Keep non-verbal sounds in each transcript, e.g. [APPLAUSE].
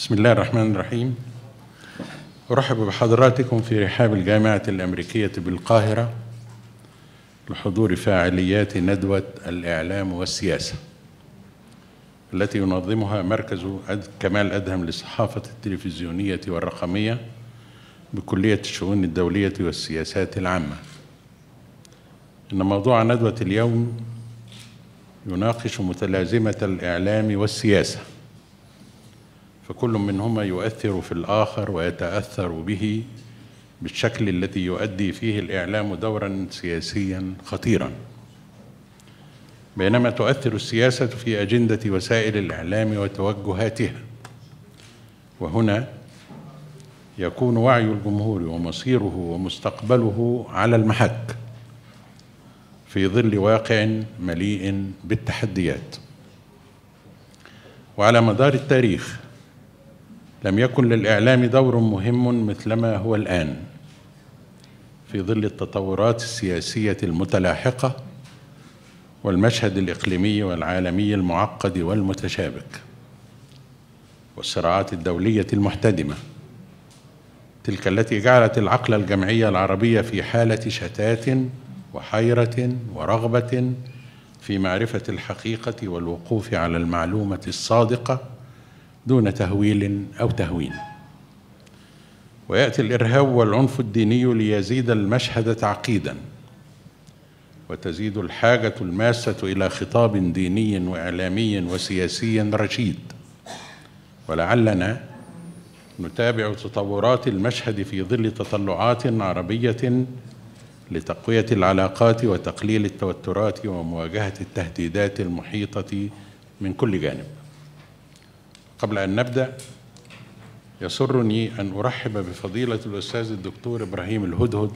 بسم الله الرحمن الرحيم. أرحب بحضراتكم في رحاب الجامعة الأمريكية بالقاهرة لحضور فاعليات ندوة الإعلام والسياسة التي ينظمها مركز كمال أدهم للصحافة التلفزيونية والرقمية بكلية الشؤون الدولية والسياسات العامة. إن موضوع ندوة اليوم يناقش متلازمة الإعلام والسياسة. فكل منهما يؤثر في الآخر ويتأثر به بالشكل الذي يؤدي فيه الإعلام دورا سياسيا خطيرا. بينما تؤثر السياسة في أجندة وسائل الإعلام وتوجهاتها. وهنا يكون وعي الجمهور ومصيره ومستقبله على المحك في ظل واقع مليء بالتحديات. وعلى مدار التاريخ لم يكن للإعلام دور مهم مثلما هو الآن. في ظل التطورات السياسية المتلاحقة والمشهد الإقليمي والعالمي المعقد والمتشابك والصراعات الدولية المحتدمة تلك التي جعلت العقل الجمعي العربي في حالة شتات وحيرة ورغبة في معرفة الحقيقة والوقوف على المعلومة الصادقة دون تهويل أو تهوين. ويأتي الإرهاب والعنف الديني ليزيد المشهد تعقيدا وتزيد الحاجة الماسة إلى خطاب ديني وإعلامي وسياسي رشيد. ولعلنا نتابع تطورات المشهد في ظل تطلعات عربية لتقوية العلاقات وتقليل التوترات ومواجهة التهديدات المحيطة من كل جانب. قبل أن نبدأ يسرني أن أرحب بفضيلة الأستاذ الدكتور إبراهيم الهدهد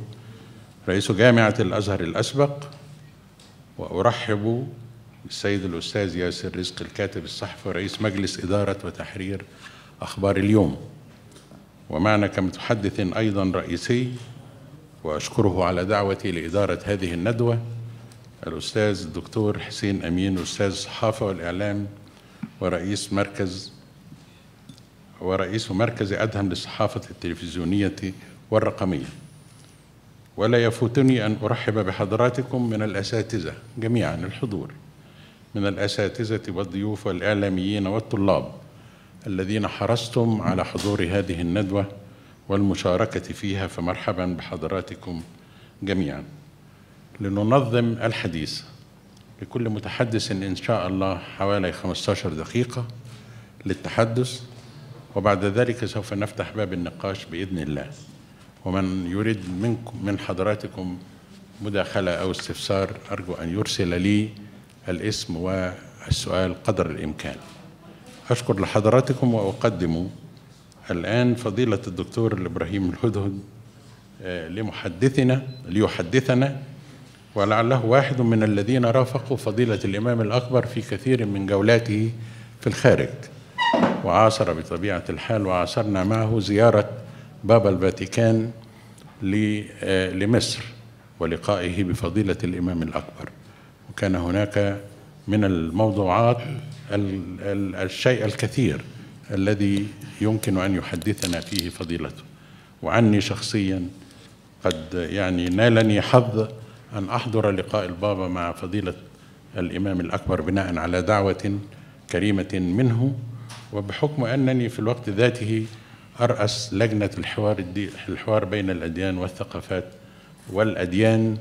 رئيس جامعة الأزهر الأسبق وأرحب بالسيد الأستاذ ياسر رزق الكاتب الصحفي ورئيس مجلس إدارة وتحرير أخبار اليوم. ومعنا كمتحدث أيضا رئيسي وأشكره على دعوتي لإدارة هذه الندوة الأستاذ الدكتور حسين أمين أستاذ الصحافة والإعلام ورئيس مركز ورئيس مركز أدهم للصحافة التلفزيونية والرقمية. ولا يفوتني أن أرحب بحضراتكم من الأساتذة جميعا الحضور من الأساتذة والضيوف والإعلاميين والطلاب الذين حرصتم على حضور هذه الندوة والمشاركة فيها فمرحبا بحضراتكم جميعا. لننظم الحديث لكل متحدث إن شاء الله حوالي 15 دقيقة للتحدث وبعد ذلك سوف نفتح باب النقاش بإذن الله. ومن يريد منكم من حضراتكم مداخلة أو استفسار أرجو أن يرسل لي الاسم والسؤال قدر الإمكان. أشكر لحضراتكم وأقدم الآن فضيلة الدكتور إبراهيم الهدهد لمحدثنا ليحدثنا ولعله واحد من الذين رافقوا فضيلة الإمام الأكبر في كثير من جولاته في الخارج. وعاصر بطبيعة الحال وعاصرنا معه زيارة بابا الفاتيكان لمصر ولقائه بفضيلة الإمام الأكبر. وكان هناك من الموضوعات الشيء الكثير الذي يمكن أن يحدثنا فيه فضيلته. وعني شخصيا قد يعني نالني حظ أن أحضر لقاء البابا مع فضيلة الإمام الأكبر بناء على دعوة كريمة منه. وبحكم أنني في الوقت ذاته أرأس لجنة الحوار الحوار بين الأديان والثقافات والأديان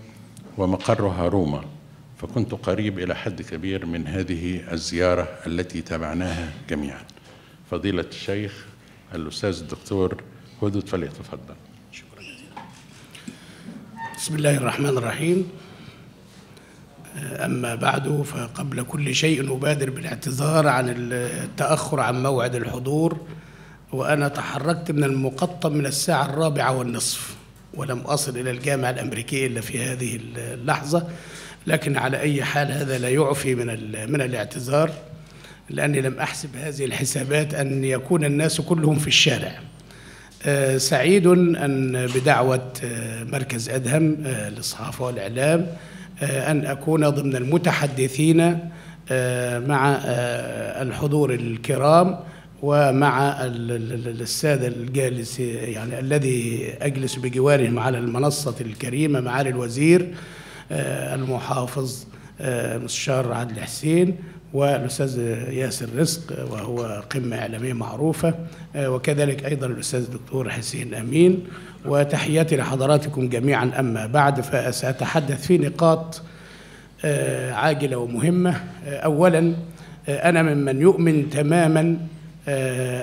ومقرها روما فكنت قريب إلى حد كبير من هذه الزيارة التي تابعناها جميعا. فضيلة الشيخ الأستاذ الدكتور هدود فليتفضل. شكرا جزيلا. بسم الله الرحمن الرحيم. أما بعد فقبل كل شيء أبادر بالاعتذار عن التأخر عن موعد الحضور وأنا تحركت من المقطم من الساعة الرابعة والنصف ولم أصل إلى الجامعة الأمريكية إلا في هذه اللحظة لكن على أي حال هذا لا يعفي من من الاعتذار لأني لم أحسب هذه الحسابات أن يكون الناس كلهم في الشارع. سعيد أن بدعوة مركز أدهم للصحافة والإعلام أن أكون ضمن المتحدثين مع الحضور الكرام ومع ال- ال- ال- السادة الجالس يعني الذي أجلس بجوارهم على المنصة الكريمة معالي الوزير آه، المحافظ آه، مستشار عادل حسين والأستاذ ياسر رزق وهو قمة إعلامية معروفة آه، وكذلك أيضا الأستاذ الدكتور حسين أمين وتحياتي لحضراتكم جميعا. أما بعد فسأتحدث في نقاط آه، عاجلة ومهمة. آه، أولا آه، أنا ممن يؤمن تماما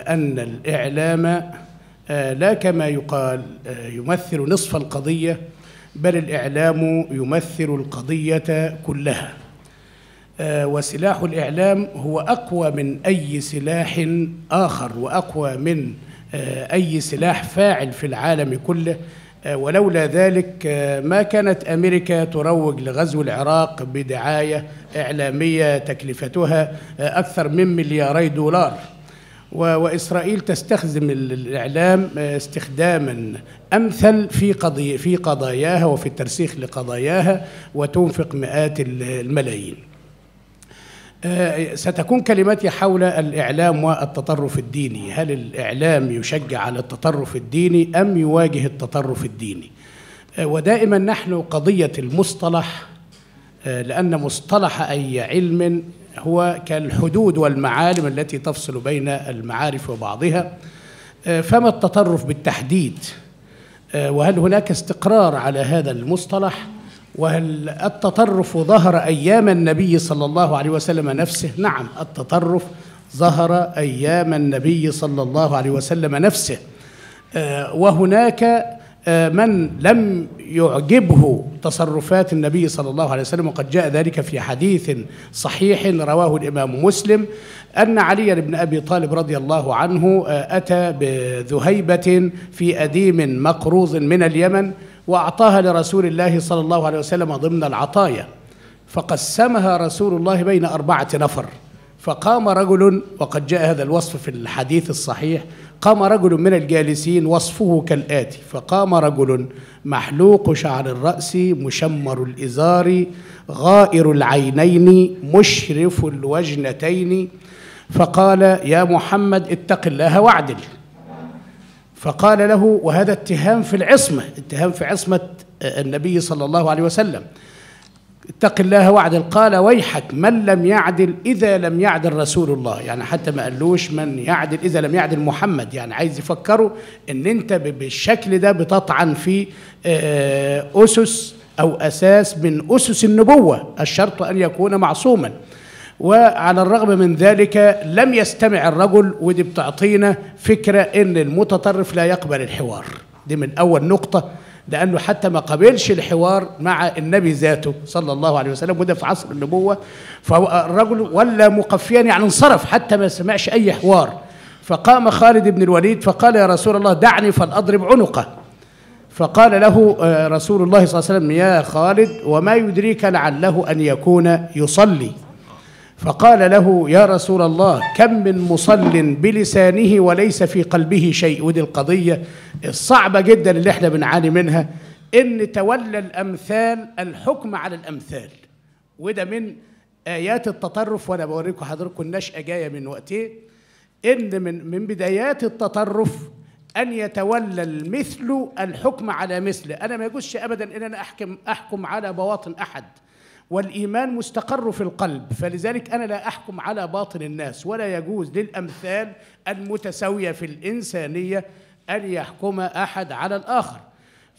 أن الإعلام لا كما يقال يمثل نصف القضية بل الإعلام يمثل القضية كلها. وسلاح الإعلام هو أقوى من أي سلاح آخر وأقوى من أي سلاح فاعل في العالم كله. آه، ولولا ذلك آه، ما كانت أمريكا تروج لغزو العراق بدعاية إعلامية تكلفتها آه، أكثر من ملياري دولار. و- وإسرائيل تستخدم ال- الإعلام آه، استخداما أمثل في قضية في قضاياها وفي الترسيخ لقضاياها وتنفق مئات ال- الملايين. آه، ستكون كلمتي حول الإعلام والتطرف الديني. هل الإعلام يشجع على التطرف الديني أم يواجه التطرف الديني؟ آه، ودائما نحن قضية المصطلح آه، لأن مصطلح أي علم هو كالحدود والمعالم التي تفصل بين المعارف وبعضها. آه، فما التطرف بالتحديد؟ آه، وهل هناك استقرار على هذا المصطلح؟ وهل التطرف ظهر أيام النبي صلى الله عليه وسلم نفسه؟ نعم التطرف ظهر أيام النبي صلى الله عليه وسلم نفسه. آه، وهناك آه، من لم يعجبه تصرفات النبي صلى الله عليه وسلم وقد جاء ذلك في حديث صحيح رواه الإمام مسلم أن علي بن أبي طالب رضي الله عنه آه، أتى بذهيبة في أديم مقروض من اليمن وأعطاها لرسول الله صلى الله عليه وسلم ضمن العطايا. فقسمها رسول الله بين أربعة نفر. فقام رجل وقد جاء هذا الوصف في الحديث الصحيح قام رجل من الجالسين وصفه كالآتي. فقام رجل محلوق شعر الرأس مشمر الإزار غائر العينين مشرف الوجنتين. فقال يا محمد اتق الله واعدل. فقال له وهذا اتهام في العصمة اتهام في عصمة النبي صلى الله عليه وسلم. اتق الله واعدل قال ويحك من لم يعدل إذا لم يعدل رسول الله. يعني حتى ما قالوش من يعدل إذا لم يعدل محمد. يعني عايز يفكروا إن أنت بالشكل ده بتطعن في آه، أسس أو أساس من أسس النبوة. الشرط أن يكون معصوما. وعلى الرغم من ذلك لم يستمع الرجل ودي بتعطينا فكرة إن المتطرف لا يقبل الحوار. دي من أول نقطة لأنه حتى ما قبلش الحوار مع النبي ذاته صلى الله عليه وسلم وده في عصر النبوة. فالرجل ولا مقفيا يعني انصرف حتى ما سمعش أي حوار. فقام خالد بن الوليد فقال يا رسول الله دعني فلأضرب عنقه. فقال له آه، رسول الله صلى الله عليه وسلم يا خالد وما يدريك لعله أن يكون يصلي. فقال له يا رسول الله كم من مصل بلسانه وليس في قلبه شيء؟ ودي القضية الصعبة جدا اللي إحنا بنعاني منها. إن تولى الأمثال الحكم على الأمثال. وده من آيات التطرف وأنا بوريكم حضراتكم النشأة جاية من وقتين إن من من بدايات التطرف أن يتولى المثل الحكم على مثله أنا ما يجوزش ابدا إن أنا أحكم أحكم على بواطن أحد. والإيمان مستقر في القلب فلذلك أنا لا أحكم على باطن الناس ولا يجوز للأمثال المتساوية في الإنسانية أن يحكم أحد على الآخر.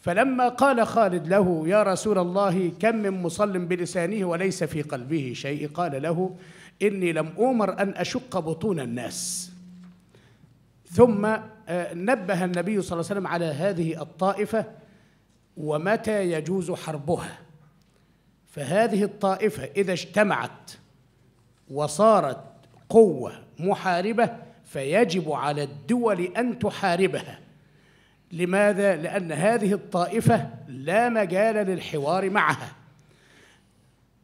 فلما قال خالد له يا رسول الله كم من مصل بلسانه وليس في قلبه شيء؟ قال له إني لم أؤمر أن أشق بطون الناس. ثم آه، نبه النبي صلى الله عليه وسلم على هذه الطائفة ومتى يجوز حربها؟ فهذه الطائفة إذا اجتمعت وصارت قوة محاربة فيجب على الدول أن تحاربها. لماذا؟ لأن هذه الطائفة لا مجال للحوار معها.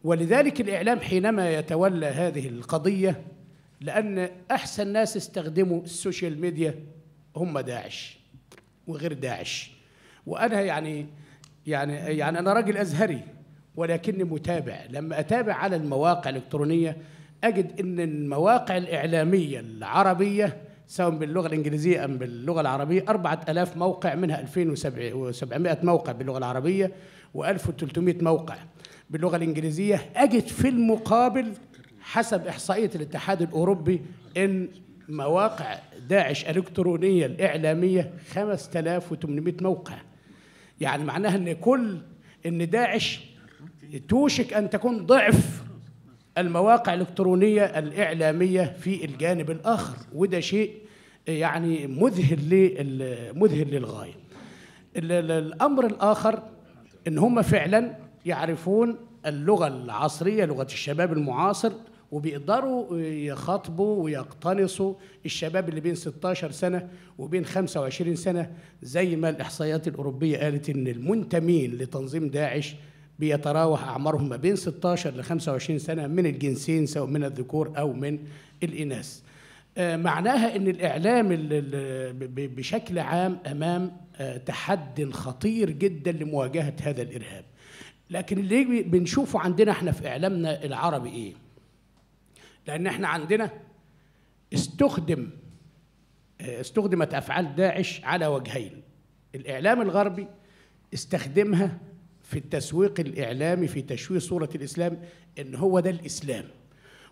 ولذلك الإعلام حينما يتولى هذه القضية لأن أحسن ناس استخدموا السوشيال ميديا هم داعش وغير داعش. وأنا يعني يعني يعني أنا راجل أزهري. ولكني متابع. لما أتابع على المواقع الإلكترونية أجد أن المواقع الإعلامية العربية سواء باللغة الإنجليزية أم باللغة العربية 4000 موقع منها 2700 موقع باللغة العربية و1300 موقع باللغة الإنجليزية. أجد في المقابل حسب إحصائية الاتحاد الأوروبي إن مواقع داعش الإلكترونية الإعلامية 5800 موقع. يعني معناها إن كل إن داعش توشك أن تكون ضعف المواقع الإلكترونية الإعلامية في الجانب الآخر وده شيء يعني مذهل مذهل للغاية. ال- ال- الأمر الآخر إن هم فعلا يعرفون اللغة العصرية لغة الشباب المعاصر وبيقدروا يخاطبوا ويقتنصوا الشباب اللي بين 16 سنة وبين 25 سنة زي ما الإحصائيات الأوروبية قالت إن المنتمين لتنظيم داعش بيتراوح أعمارهم ما بين 16 ل 25 سنة من الجنسين سواء من الذكور أو من الإناث. آه، معناها إن الإعلام ال- ال- ب- ب- بشكل عام أمام آه، تحد خطير جدا لمواجهة هذا الإرهاب. لكن اللي بنشوفه عندنا إحنا في إعلامنا العربي إيه؟ لأن إحنا عندنا استخدم آه، استخدمت أفعال داعش على وجهين. الإعلام الغربي استخدمها في التسويق الإعلامي في تشويه صورة الإسلام إن هو ده الإسلام.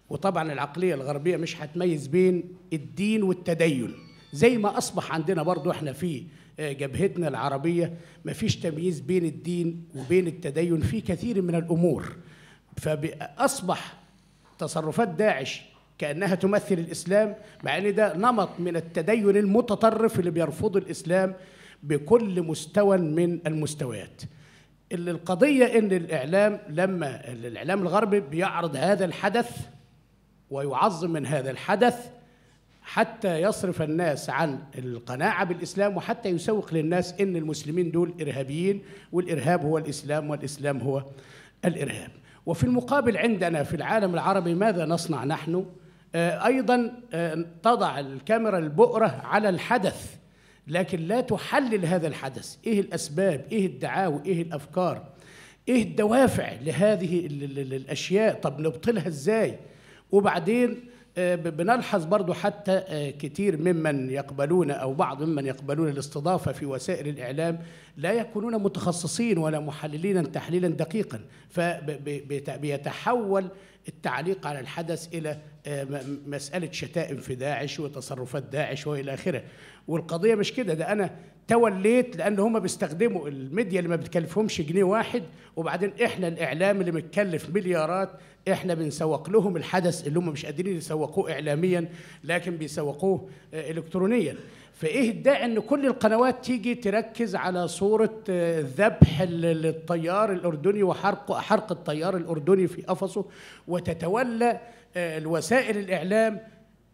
وطبعا العقلية الغربية مش هتميز بين الدين والتدين زي ما أصبح عندنا برضو إحنا في آه، جبهتنا العربية ما فيش تمييز بين الدين وبين التدين في كثير من الأمور. فاصبح تصرفات داعش كأنها تمثل الإسلام مع إن ده نمط من التدين المتطرف اللي بيرفض الإسلام بكل مستوى من المستويات. اللي القضية إن الإعلام لما الإعلام الغربي بيعرض هذا الحدث ويعظم من هذا الحدث حتى يصرف الناس عن القناعة بالإسلام وحتى يسوق للناس إن المسلمين دول إرهابيين والإرهاب هو الإسلام والإسلام هو الإرهاب. وفي المقابل عندنا في العالم العربي ماذا نصنع نحن؟ آه، أيضا آه، تضع الكاميرا البؤرة على الحدث. لكن لا تحلل هذا الحدث. إيه الأسباب؟ إيه الدعاوى؟ إيه الأفكار؟ إيه الدوافع لهذه ال- ال- ال- الأشياء؟ طب نبطلها إزاي؟ وبعدين آه، بنلحظ برضو حتى آه، كتير ممن يقبلون أو بعض ممن يقبلون الاستضافة في وسائل الإعلام لا يكونون متخصصين ولا محللين تحليلا دقيقا. فبيتحول التعليق على الحدث إلى آه، مسألة شتائم في داعش وتصرفات داعش وإلى آخره. والقضية مش كده ده أنا توليت لأن هم بيستخدموا الميديا اللي ما بتكلفهمش جنيه واحد وبعدين إحنا الإعلام اللي متكلف مليارات إحنا بنسوق لهم الحدث اللي هم مش قادرين يسوقوه إعلاميا لكن بيسوقوه آه، إلكترونيا. فإيه الداعي إن كل القنوات تيجي تركز على صورة آه، ذبح ال- الطيار الأردني وحرق حرق الطيار الأردني في قفصه وتتولى آه، الوسائل الإعلام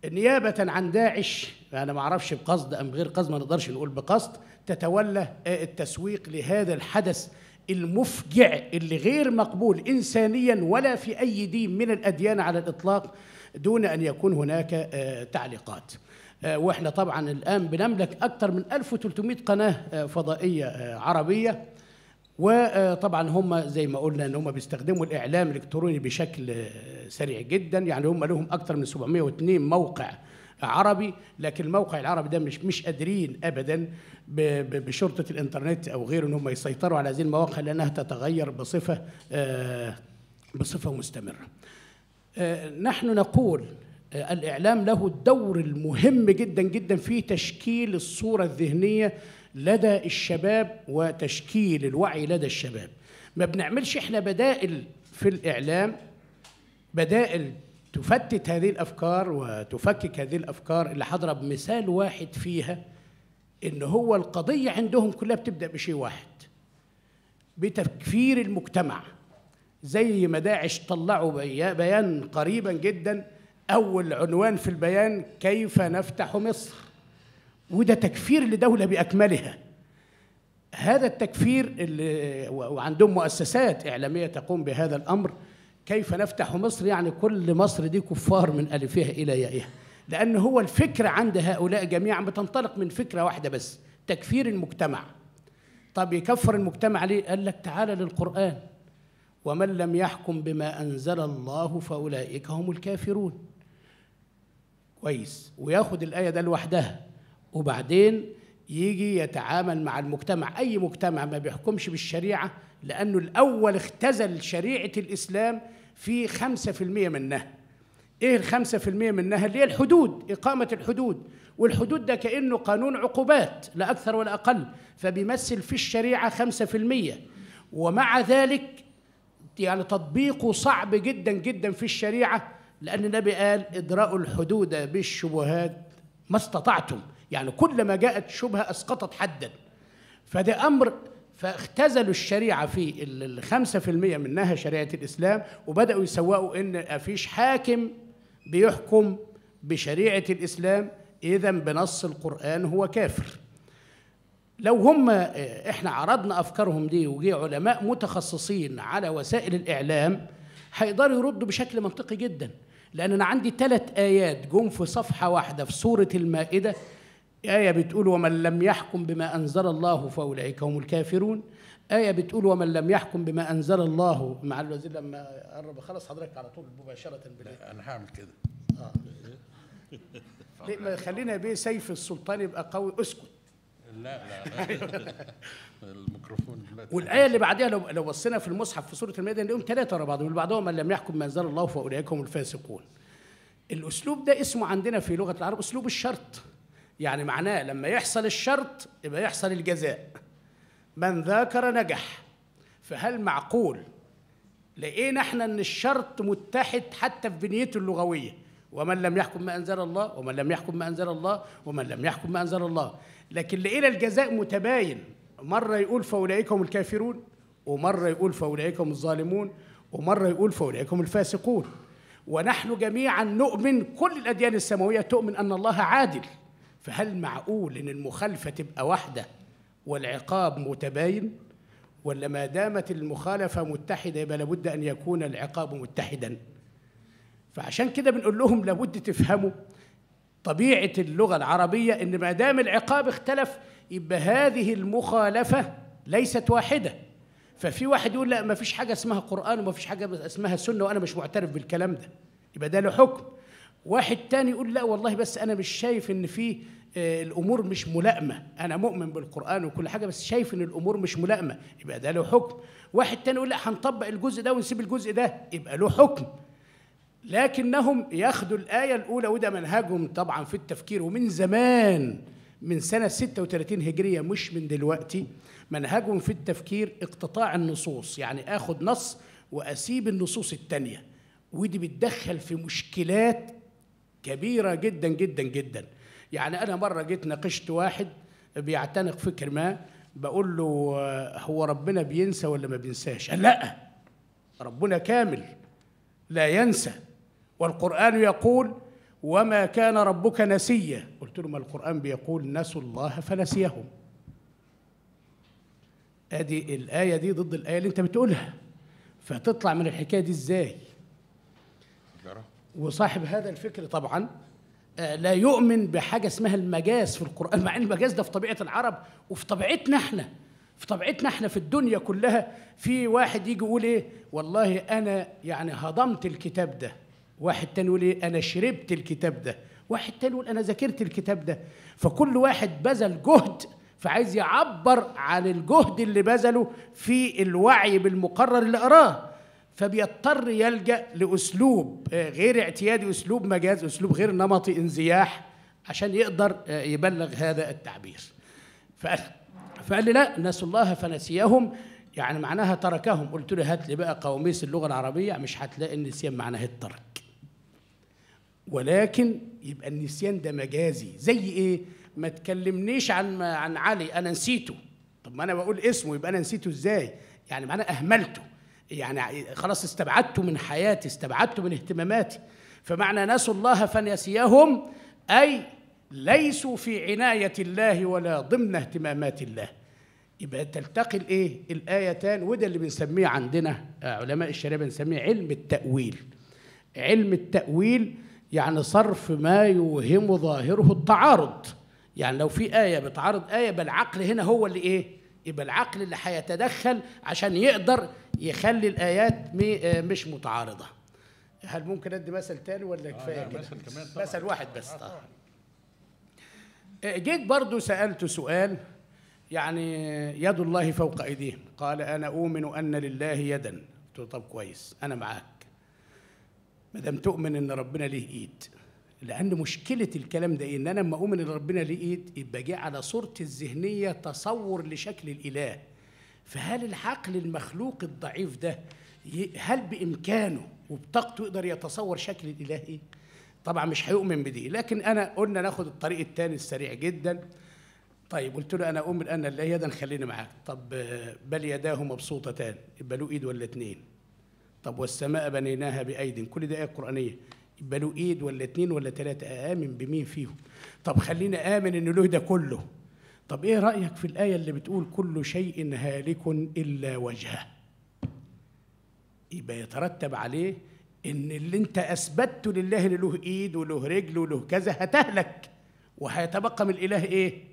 نيابة عن داعش أنا ما أعرفش بقصد أم غير قصد ما نقدرش نقول بقصد تتولى التسويق لهذا الحدث المفجع اللي غير مقبول إنسانيا ولا في أي دين من الأديان على الإطلاق دون أن يكون هناك آه، تعليقات. آه، وإحنا طبعا الآن بنملك أكثر من 1300 قناة آه، فضائية عربية. وطبعا هم زي ما قلنا إن هم بيستخدموا الإعلام الإلكتروني بشكل سريع جدا يعني هم لهم أكثر من 702 موقع عربي لكن الموقع العربي ده مش مش قادرين ابدا بشرطة الإنترنت أو غيره إن هم يسيطروا على هذه المواقع لأنها تتغير بصفة آه، بصفة مستمرة. آه، نحن نقول آه، الإعلام له الدور المهم جدا جدا في تشكيل الصورة الذهنية لدى الشباب وتشكيل الوعي لدى الشباب. ما بنعملش إحنا بدائل في الإعلام بدائل تفتت هذه الأفكار وتفكك هذه الأفكار اللي هضرب مثال واحد فيها إن هو القضية عندهم كلها بتبدأ بشيء واحد بتكفير المجتمع. زي ما داعش طلعوا بي- بيان قريبا جدا أول عنوان في البيان كيف نفتح مصر؟ وده تكفير لدولة بأكملها. هذا التكفير اللي وعندهم مؤسسات إعلامية تقوم بهذا الأمر كيف نفتح مصر؟ يعني كل مصر دي كفار من ألفها إلى يائها. لأن هو الفكرة عند هؤلاء جميعا بتنطلق من فكرة واحدة بس تكفير المجتمع. طب يكفر المجتمع ليه؟ قال لك تعالى للقرآن. ومن لم يحكم بما أنزل الله فأولئك هم الكافرون. كويس. وياخد الآية ده لوحدها. وبعدين يجي يتعامل مع المجتمع. أي مجتمع ما بيحكمش بالشريعة لأنه الأول اختزل شريعة الإسلام في خمسة في المية منها. إيه الخمسة في المية منها؟ اللي هي الحدود إقامة الحدود. والحدود ده كأنه قانون عقوبات لا أكثر ولا أقل فبيمثل في الشريعة خمسة في المية. ومع ذلك يعني تطبيقه صعب جدا جدا في الشريعة لأن النبي قال ادرأوا الحدود بالشبهات ما استطعتم. يعني كل ما جاءت شبهة أسقطت حدا. فده أمر فاختزلوا الشريعة في الخمسة في المية منها شريعة الإسلام وبدأوا يسوقوا إن مفيش حاكم بيحكم بشريعة الإسلام إذا بنص القرآن هو كافر. لو هم إحنا عرضنا أفكارهم دي وجي علماء متخصصين على وسائل الإعلام هيقدروا يردوا بشكل منطقي جدا. لأن أنا عندي ثلاث آيات جم في صفحة واحدة في سورة المائدة آية بتقول ومن لم يحكم بما أنزل الله فأولئك هم الكافرون. آية بتقول ومن لم يحكم بما أنزل الله مع الوزير لما قرب خلص حضرتك على طول مباشرة بالله أنا هعمل كده. ما خلينا بيه سيف السلطان يبقى قوي. اسكت. لا لا, لا. [LAUGHS] الميكروفون والآية اللي بعدها لو لو بصينا في المصحف في سورة المائدة نلاقيهم ثلاثة ورا بعضهم. اللي بعدهم من لم يحكم ما أنزل الله فأولئك هم الفاسقون. الأسلوب ده اسمه عندنا في لغة العرب أسلوب الشرط. يعني معناه لما يحصل الشرط يبقى يحصل الجزاء. من ذاكر نجح فهل معقول لقينا إحنا إن الشرط متحد حتى في بنيته اللغوية؟ ومن لم يحكم ما أنزل الله ومن لم يحكم ما أنزل الله ومن لم يحكم ما أنزل الله. لكن لقينا الجزاء متباين. مرة يقول فاولئك هم الكافرون ومرة يقول فاولئك هم الظالمون ومرة يقول فاولئك هم الفاسقون. ونحن جميعا نؤمن كل الأديان السماوية تؤمن أن الله عادل. فهل معقول إن المخالفة تبقى واحدة والعقاب متباين؟ ولا ما دامت المخالفة متحدة يبقى لابد أن يكون العقاب متحدا. فعشان كده بنقول لهم لابد تفهموا طبيعة اللغة العربية إن ما دام العقاب اختلف يبقى هذه المخالفة ليست واحدة. ففي واحد يقول لا ما فيش حاجة اسمها قرآن وما فيش حاجة اسمها سنة وأنا مش معترف بالكلام ده. يبقى ده له حكم. واحد تاني يقول لا والله بس أنا مش شايف إن في آه، الأمور مش ملائمة. أنا مؤمن بالقرآن وكل حاجة بس شايف إن الأمور مش ملائمة. يبقى ده له حكم. واحد تاني يقول لا هنطبق الجزء ده ونسيب الجزء ده. يبقى له حكم. لكنهم ياخدوا الآية الأولى وده منهجهم طبعا في التفكير. ومن زمان من سنة 36 هجرية مش من دلوقتي منهجهم في التفكير اقتطاع النصوص. يعني آخد نص وأسيب النصوص التانية. ودي بتدخل في مشكلات كبيرة جدا جدا جدا. يعني أنا مرة جيت ناقشت واحد بيعتنق فكر ما بقول له آه، هو ربنا بينسى ولا ما بينساش؟ قال لا ربنا كامل لا ينسى. والقرآن يقول وما كان ربك نسيا. قلت له ما القرآن بيقول نسوا الله فنسيهم. آدي الآية دي ضد الآية اللي أنت بتقولها. فتطلع من الحكاية دي إزاي. وصاحب هذا الفكر طبعا آه، لا يؤمن بحاجة اسمها المجاز في القرآن. مع إن المجاز ده في طبيعة العرب وفي طبيعتنا إحنا في طبيعتنا إحنا في الدنيا كلها في واحد يجي يقول إيه؟ والله أنا يعني هضمت الكتاب ده. واحد تاني يقول إيه؟ أنا شربت الكتاب ده. واحد تاني يقول أنا ذاكرت الكتاب ده. فكل واحد بذل جهد فعايز يعبر عن الجهد اللي بذله في الوعي بالمقرر اللي قراه فبيضطر يلجأ لأسلوب آه، غير اعتيادي أسلوب مجاز أسلوب غير نمطي انزياح عشان يقدر آه، يبلغ هذا التعبير. فقال فقال لي لا نسوا الله فنسيهم. يعني معناها تركهم. قلت له هات لي بقى قواميس اللغة العربية مش هتلاقي النسيان معناها الترك. ولكن يبقى النسيان ده مجازي. زي إيه؟ ما تكلمنيش عن عن علي أنا نسيته. طب ما أنا بقول اسمه يبقى أنا نسيته إزاي؟ يعني معناه أهملته. يعني خلاص استبعدته من حياتي استبعدته من اهتماماتي. فمعنى نسوا الله فنسيهم أي ليسوا في عناية الله ولا ضمن اهتمامات الله. يبقى تلتقي الإيه؟ الآيتان وده اللي بنسميه عندنا آه، علماء الشريعة بنسميه علم التأويل. علم التأويل يعني صرف ما يوهم ظاهره التعارض. يعني لو في آية بتعارض آية يبقى العقل هنا هو اللي إيه؟ يبقى العقل اللي هيتدخل عشان يقدر يخلي الآيات آه، مش متعارضة. هل ممكن أدي مثل تاني ولا كفاية لا، كده؟ مثل كمان طبعاً. مثل واحد بس آه، طبعا. جيت برضو سألته سؤال يعني يد الله فوق أيديهم. قال أنا أؤمن أن لله يدا. قلت له طب كويس أنا معاك. ما دام تؤمن إن ربنا ليه إيد. لأن مشكلة الكلام ده إيه؟ إن أنا لما أؤمن إن ربنا ليه إيد يبقى جه على صورتي الذهنية تصور لشكل الإله. فهل العقل المخلوق الضعيف ده هل بإمكانه وبطاقته يقدر يتصور شكل الاله إيه طبعا مش هيؤمن بدي لكن أنا قلنا ناخد الطريق الثاني السريع جدا. طيب قلت له أنا أؤمن أن الله يدا خليني معاك. طب بل يداه مبسوطتان يبقى له إيد ولا اتنين طب والسماء بنيناها بأيد كل ده آية قرآنية. يبقى له إيد ولا اتنين ولا تلاتة آمن بمين فيهم؟ طب خلينا آمن إن له ده كله. طب إيه رأيك في الآية اللي بتقول كل شيء هالك إلا وجهه يبقى يترتب عليه إن اللي أنت أثبته لله إن له إيد وله رجل وله كذا هتهلك وهيتبقى من الإله إيه؟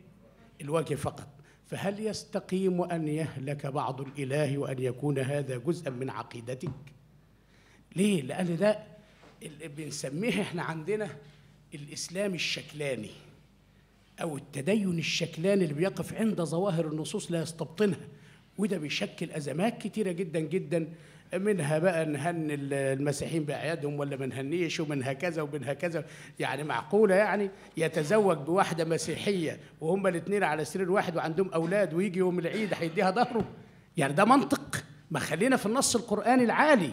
الوجه فقط فهل يستقيم أن يهلك بعض الإله وأن يكون هذا جزءا من عقيدتك؟ ليه؟ لأن ده اللي بنسميه إحنا عندنا الإسلام الشكلاني أو التدين الشكلاني اللي بيقف عند ظواهر النصوص لا يستبطنها. وده بيشكل أزمات كتيرة جدا جدا منها بقى نهني المسيحيين بأعيادهم ولا ما نهنيش ومنها كذا ومنها كذا. يعني معقولة يعني؟ يتزوج بواحدة مسيحية وهم الاثنين على سرير واحد وعندهم أولاد ويجي يوم العيد هيديها ظهره؟ يعني ده منطق. ما خلينا في النص القرآني العالي.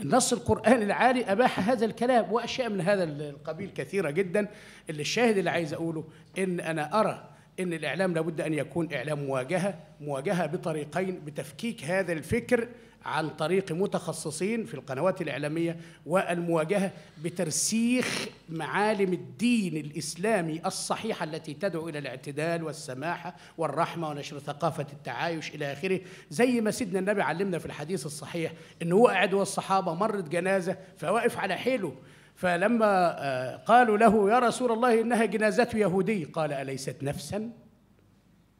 النص القرآني العالي أباح هذا الكلام وأشياء من هذا القبيل كثيرة جدا. اللي الشاهد اللي عايز أقوله إن أنا أرى إن الإعلام لابد أن يكون إعلام مواجهة مواجهة بطريقين بتفكيك هذا الفكر عن طريق متخصصين في القنوات الإعلامية والمواجهة بترسيخ معالم الدين الإسلامي الصحيحة التي تدعو إلى الاعتدال والسماحة والرحمة ونشر ثقافة التعايش إلى آخره. زي ما سيدنا النبي علمنا في الحديث الصحيح إنه هو قاعد والصحابة مرت جنازة فواقف على حيله فلما آه، قالوا له يا رسول الله إنها جنازة يهودي. قال أليست نفسا؟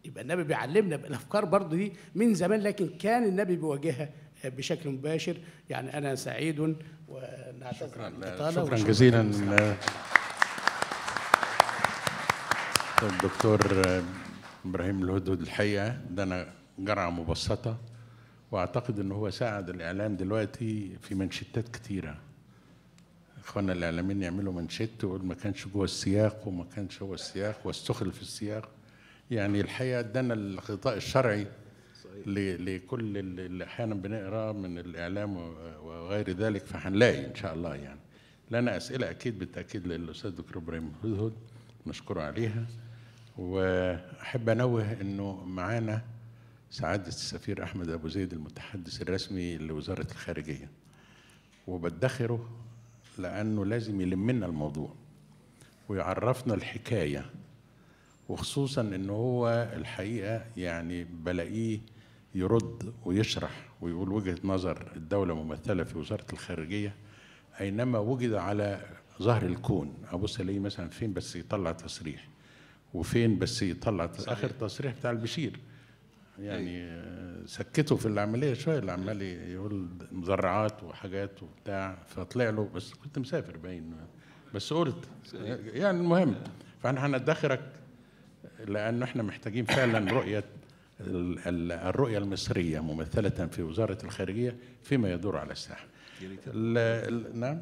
يبقى النبي بيعلمنا الأفكار برضه دي من زمان لكن كان النبي بيواجهها بشكل مباشر. يعني أنا سعيد ونعتذر شكرا. وشكراً جزيلا. الدكتور إبراهيم الهدهد الحقيقة ده أنا جرعة مبسطة وأعتقد ان هو ساعد الإعلام دلوقتي في منشتات كتيرة. إخواننا الإعلاميين يعملوا منشت ويقول ما كانش جوه السياق وما كانش هو السياق واستخل في السياق. يعني الحقيقة ادانا الغطاء الشرعي لكل اللي أحيانا بنقرأ من الإعلام وغير ذلك فهنلاقي إن شاء الله يعني. لنا أسئلة أكيد بالتأكيد للأستاذ دكتور إبراهيم هدهد نشكره عليها. وأحب أنوه إنه معانا سعادة السفير أحمد أبو زيد المتحدث الرسمي لوزارة الخارجية. وبدخره لأنه لازم يلمنا الموضوع ويعرفنا الحكاية وخصوصا ان هو الحقيقة يعني بلاقيه يرد ويشرح ويقول وجهة نظر الدولة ممثلة في وزارة الخارجية أينما وجد على ظهر الكون. ابص الاقيه مثلا فين بس يطلع تصريح؟ وفين بس يطلع تصريح. آخر تصريح بتاع البشير. يعني آه، سكته في العملية شوية اللي عمال يقول مزرعات وحاجات وبتاع فطلع له بس كنت مسافر باين. بس قلت يعني المهم فاحنا هندخرك لأنه إحنا محتاجين فعلا رؤية ال- ال- الرؤية المصرية ممثلة في وزارة الخارجية فيما يدور على الساحة. يا ريت ال- ال- نعم.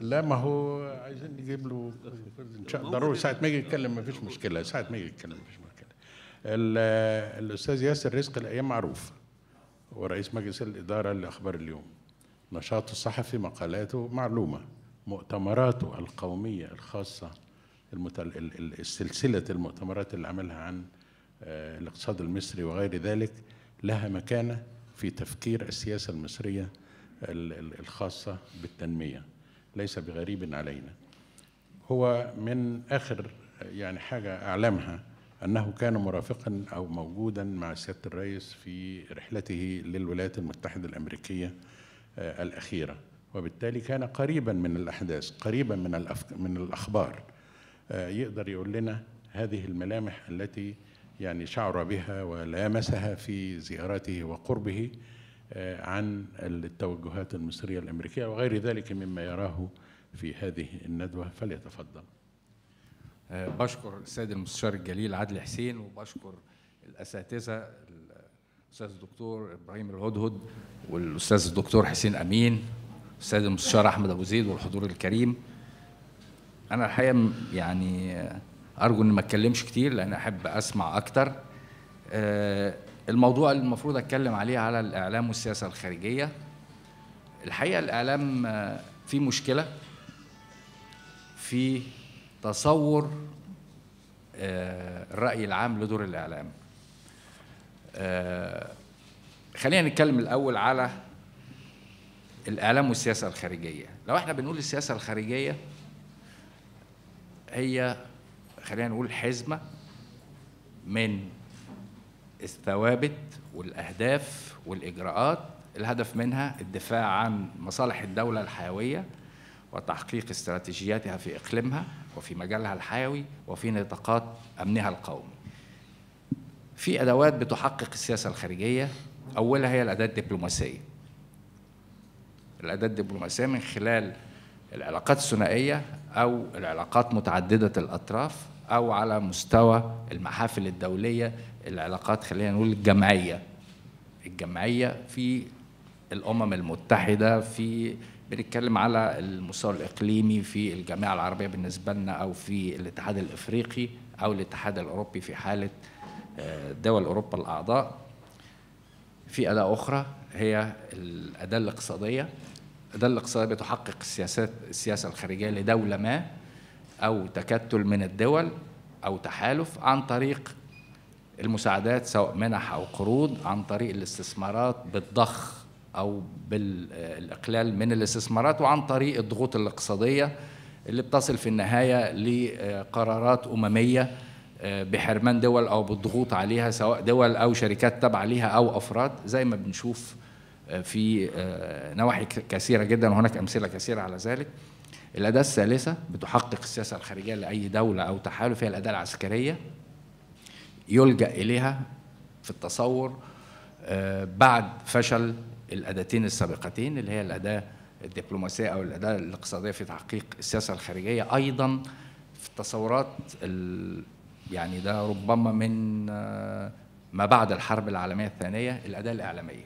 لا ما هو عايزين نجيب له إن شاء الله. ضروري. ساعة ما يجي يتكلم ما فيش مشكلة. ساعة ما يجي يتكلم ما فيش مشكلة. ال- الأستاذ ياسر رزق الأيام معروف. ورئيس مجلس الإدارة لأخبار اليوم. نشاطه الصحفي مقالاته معلومة. مؤتمراته القومية الخاصة السلسلة المؤتمرات اللي عملها عن الاقتصاد المصري وغير ذلك لها مكانة في تفكير السياسة المصرية ال- ال- الخاصة بالتنمية. ليس بغريب علينا. هو من آخر يعني حاجة أعلمها أنه كان مرافقا أو موجودا مع سيادة الرئيس في رحلته للولايات المتحدة الأمريكية آه، الأخيرة. وبالتالي كان قريبا من الأحداث قريبا من. من الأخبار. آه، يقدر يقول لنا هذه الملامح التي يعني شعر بها ولامسها في زيارته وقربه آه، عن التوجهات المصرية الأمريكية وغير ذلك مما يراه في هذه الندوة. فليتفضل. آه، بشكر السيد المستشار الجليل عادل حسين وبشكر الأساتذة الأستاذ الدكتور إبراهيم الهدهد والأستاذ الدكتور حسين أمين الاستاذ المستشار أحمد أبو زيد والحضور الكريم. أنا الحقيقة م- يعني آه، أرجو إني ما أتكلمش كتير لأن أحب أسمع أكتر. آه، الموضوع اللي المفروض أتكلم عليه على الإعلام والسياسة الخارجية. الحقيقة الإعلام آه، فيه مشكلة في تصور آه، الرأي العام لدور الإعلام. آه، خلينا نتكلم الأول على الإعلام والسياسة الخارجية. لو إحنا بنقول السياسة الخارجية هي خلينا نقول حزمة من الثوابت والأهداف والإجراءات. الهدف منها الدفاع عن مصالح الدولة الحيوية وتحقيق استراتيجياتها في إقليمها وفي مجالها الحيوي وفي نطاقات أمنها القومي. في أدوات بتحقق السياسة الخارجية. أولها هي الأداة الدبلوماسية. الأداة الدبلوماسية من خلال العلاقات الثنائية أو العلاقات متعددة الأطراف. أو على مستوى المحافل الدولية العلاقات خلينا نقول الجمعية. الجمعية في الأمم المتحدة في بنتكلم على المستوى الإقليمي في الجامعة العربية بالنسبة لنا أو في الاتحاد الإفريقي أو الاتحاد الأوروبي في حالة آه، دول أوروبا الأعضاء. في أداة أخرى هي الأداة الاقتصادية. الأداة الاقتصادية بتحقق السياسات السياسة الخارجية لدولة ما. أو تكتل من الدول أو تحالف عن طريق المساعدات سواء منح أو قروض عن طريق الاستثمارات بالضخ أو بالإقلال من الاستثمارات وعن طريق الضغوط الاقتصادية اللي بتصل في النهاية لقرارات أممية آه، بحرمان دول أو بالضغوط عليها سواء دول أو شركات تابعة ليها أو أفراد. زي ما بنشوف آه، في آه، نواحي كثيرة جدا وهناك أمثلة كثيرة على ذلك. الأداة الثالثة بتحقق السياسة الخارجية لأي دولة أو تحالف هي الأداة العسكرية يلجأ إليها في التصور آه، بعد فشل الأداتين السابقتين اللي هي الأداة الدبلوماسية أو الأداة الاقتصادية في تحقيق السياسة الخارجية. أيضا في التصورات ال- يعني ده ربما من آه، ما بعد الحرب العالمية الثانية الأداة الإعلامية.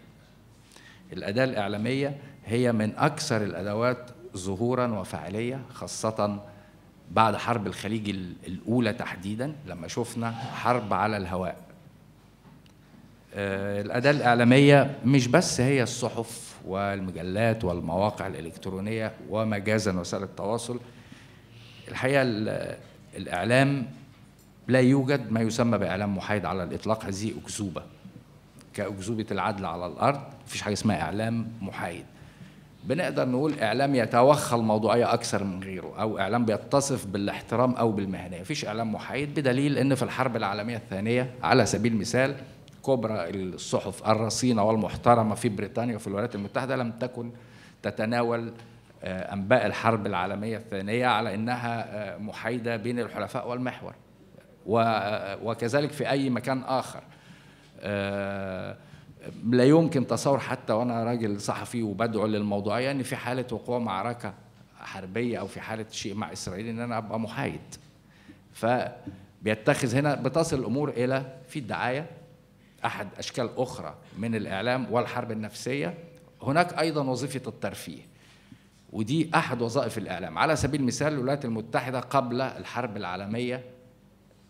الأداة الإعلامية هي من أكثر الأدوات ظهورا وفاعلية خاصة بعد حرب الخليج ال- الأولى تحديدا لما شفنا حرب على الهواء. آه، الأداة الإعلامية مش بس هي الصحف والمجلات والمواقع الإلكترونية ومجازا وسائل التواصل الحقيقة ال- الإعلام لا يوجد ما يسمى بإعلام محايد على الإطلاق هذه أكذوبة. كأكذوبة العدل على الأرض مفيش حاجة اسمها إعلام محايد. بنقدر نقول إعلام يتوخى الموضوعية أكثر من غيره أو إعلام بيتصف بالاحترام أو بالمهنية. مفيش إعلام محايد بدليل أن في الحرب العالمية الثانية على سبيل المثال كبرى الصحف الرصينة والمحترمة في بريطانيا وفي الولايات المتحدة لم تكن تتناول آه، أنباء الحرب العالمية الثانية على أنها آه، محايدة بين الحلفاء والمحور. و- وكذلك في أي مكان آه، لا يمكن تصور حتى وأنا راجل صحفي وبدعو للموضوعيه ان في حالة وقوع معركة حربية أو في حالة شيء مع إسرائيل إن أنا أبقى محايد. فبيتخذ هنا بتصل الأمور إلى في الدعاية أحد أشكال أخرى من الإعلام والحرب النفسية. هناك أيضا وظيفة الترفيه ودي أحد وظائف الإعلام. على سبيل المثال الولايات المتحدة قبل الحرب العالمية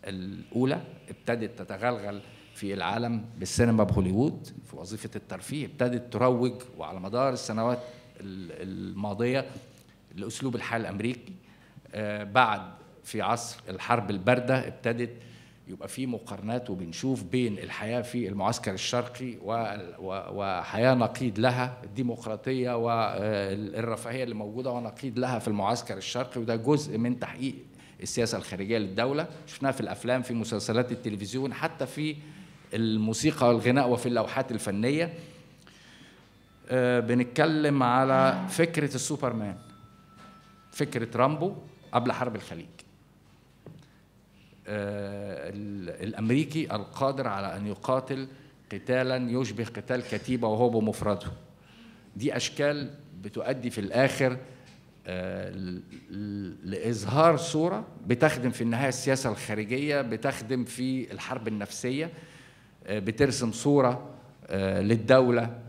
الأولى ابتدت تتغلغل في العالم بالسينما بهوليوود في وظيفة الترفيه ابتدت تروج وعلى مدار السنوات ال- الماضية لأسلوب الحياة الأمريكي. آه، بعد في عصر الحرب الباردة ابتدت يبقى في مقارنات وبنشوف بين الحياة في المعسكر الشرقي وحياة نقيض لها الديمقراطية والرفاهيه اللي موجودة ونقيض لها في المعسكر الشرقي. وده جزء من تحقيق السياسة الخارجية للدولة. شفناها في الأفلام في مسلسلات التلفزيون حتى في الموسيقى والغناء وفي اللوحات الفنية آه، بنتكلم على فكرة السوبرمان فكرة رامبو قبل حرب الخليج. آه، ال- الأمريكي القادر على أن يقاتل قتالا يشبه قتال كتيبة وهو بمفرده. دي أشكال بتؤدي في الآخر آه، لإظهار صورة بتخدم في النهاية السياسة الخارجية بتخدم في الحرب النفسية. بترسم صورة آه، للدولة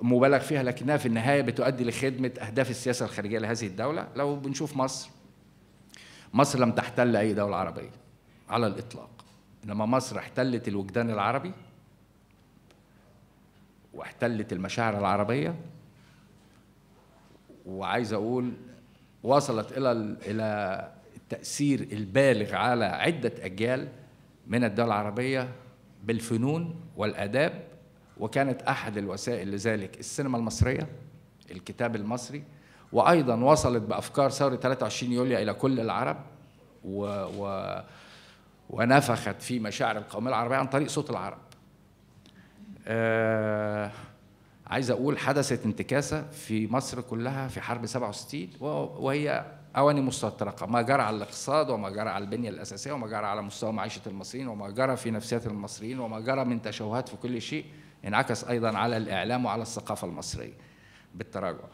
مبالغ فيها لكنها في النهاية بتؤدي لخدمة أهداف السياسة الخارجية لهذه الدولة. لو بنشوف مصر مصر لم تحتل أي دولة عربية على الإطلاق. إنما مصر احتلت الوجدان العربي واحتلت المشاعر العربية وعايز أقول وصلت إلى إلى التأثير البالغ على عدة أجيال من الدول العربية بالفنون والآداب وكانت أحد الوسائل لذلك السينما المصرية الكتاب المصري وأيضا وصلت بأفكار ثورة 23 يوليو إلى كل العرب و, و ونفخت في مشاعر القومية العربية عن طريق صوت العرب. آه عايز أقول حدثت انتكاسة في مصر كلها في حرب 67 و- وهي أواني مستطرقة. ما جرى على الاقتصاد وما جرى على البنية الأساسية وما جرى على مستوى معيشة المصريين وما جرى في نفسيات المصريين وما جرى من تشوهات في كل شيء انعكس أيضا على الإعلام وعلى الثقافة المصرية بالتراجع.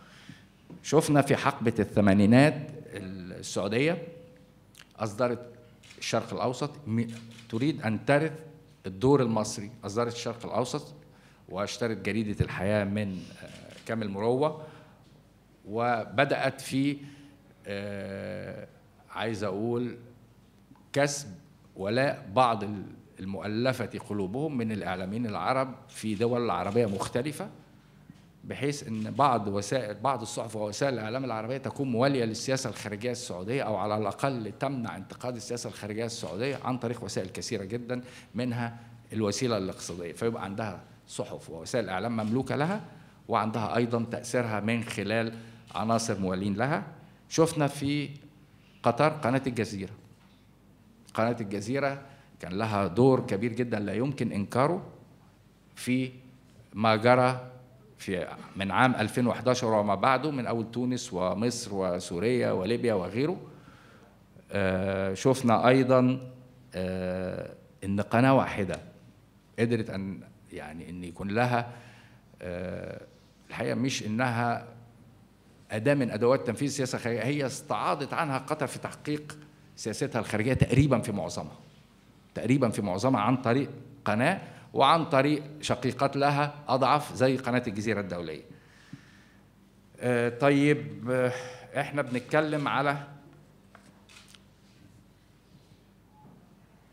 شفنا في حقبة الثمانينات السعودية أصدرت الشرق الأوسط تريد أن ترث الدور المصري. أصدرت الشرق الأوسط واشترت جريدة الحياة من آه، كامل مروة وبدأت في عايز أقول كسب ولاء بعض المؤلفة قلوبهم من الإعلاميين العرب في دول عربية مختلفة بحيث إن بعض وسائل بعض الصحف ووسائل الإعلام العربية تكون مواليه للسياسة الخارجية السعودية أو على الأقل تمنع انتقاد السياسة الخارجية السعودية عن طريق وسائل كثيرة جدا منها الوسيلة الاقتصادية. فيبقى عندها صحف ووسائل إعلام مملوكة لها وعندها أيضا تأثيرها من خلال عناصر موالين لها. شفنا في قطر قناة الجزيرة. قناة الجزيرة كان لها دور كبير جدا لا يمكن إنكاره في ما جرى في من عام 2011 وما بعده من أول تونس ومصر وسوريا وليبيا وغيره. آه، شفنا أيضا آه، إن قناة واحدة قدرت أن يعني إن يكون لها آه، الحقيقة مش إنها أداة من أدوات تنفيذ السياسة الخارجيه هي استعاضت عنها قطر في تحقيق سياستها الخارجية تقريبا في معظمها تقريبا في معظمها عن طريق قناة وعن طريق شقيقات لها أضعف زي قناة الجزيرة الدولية. آه، طيب آه، إحنا بنتكلم على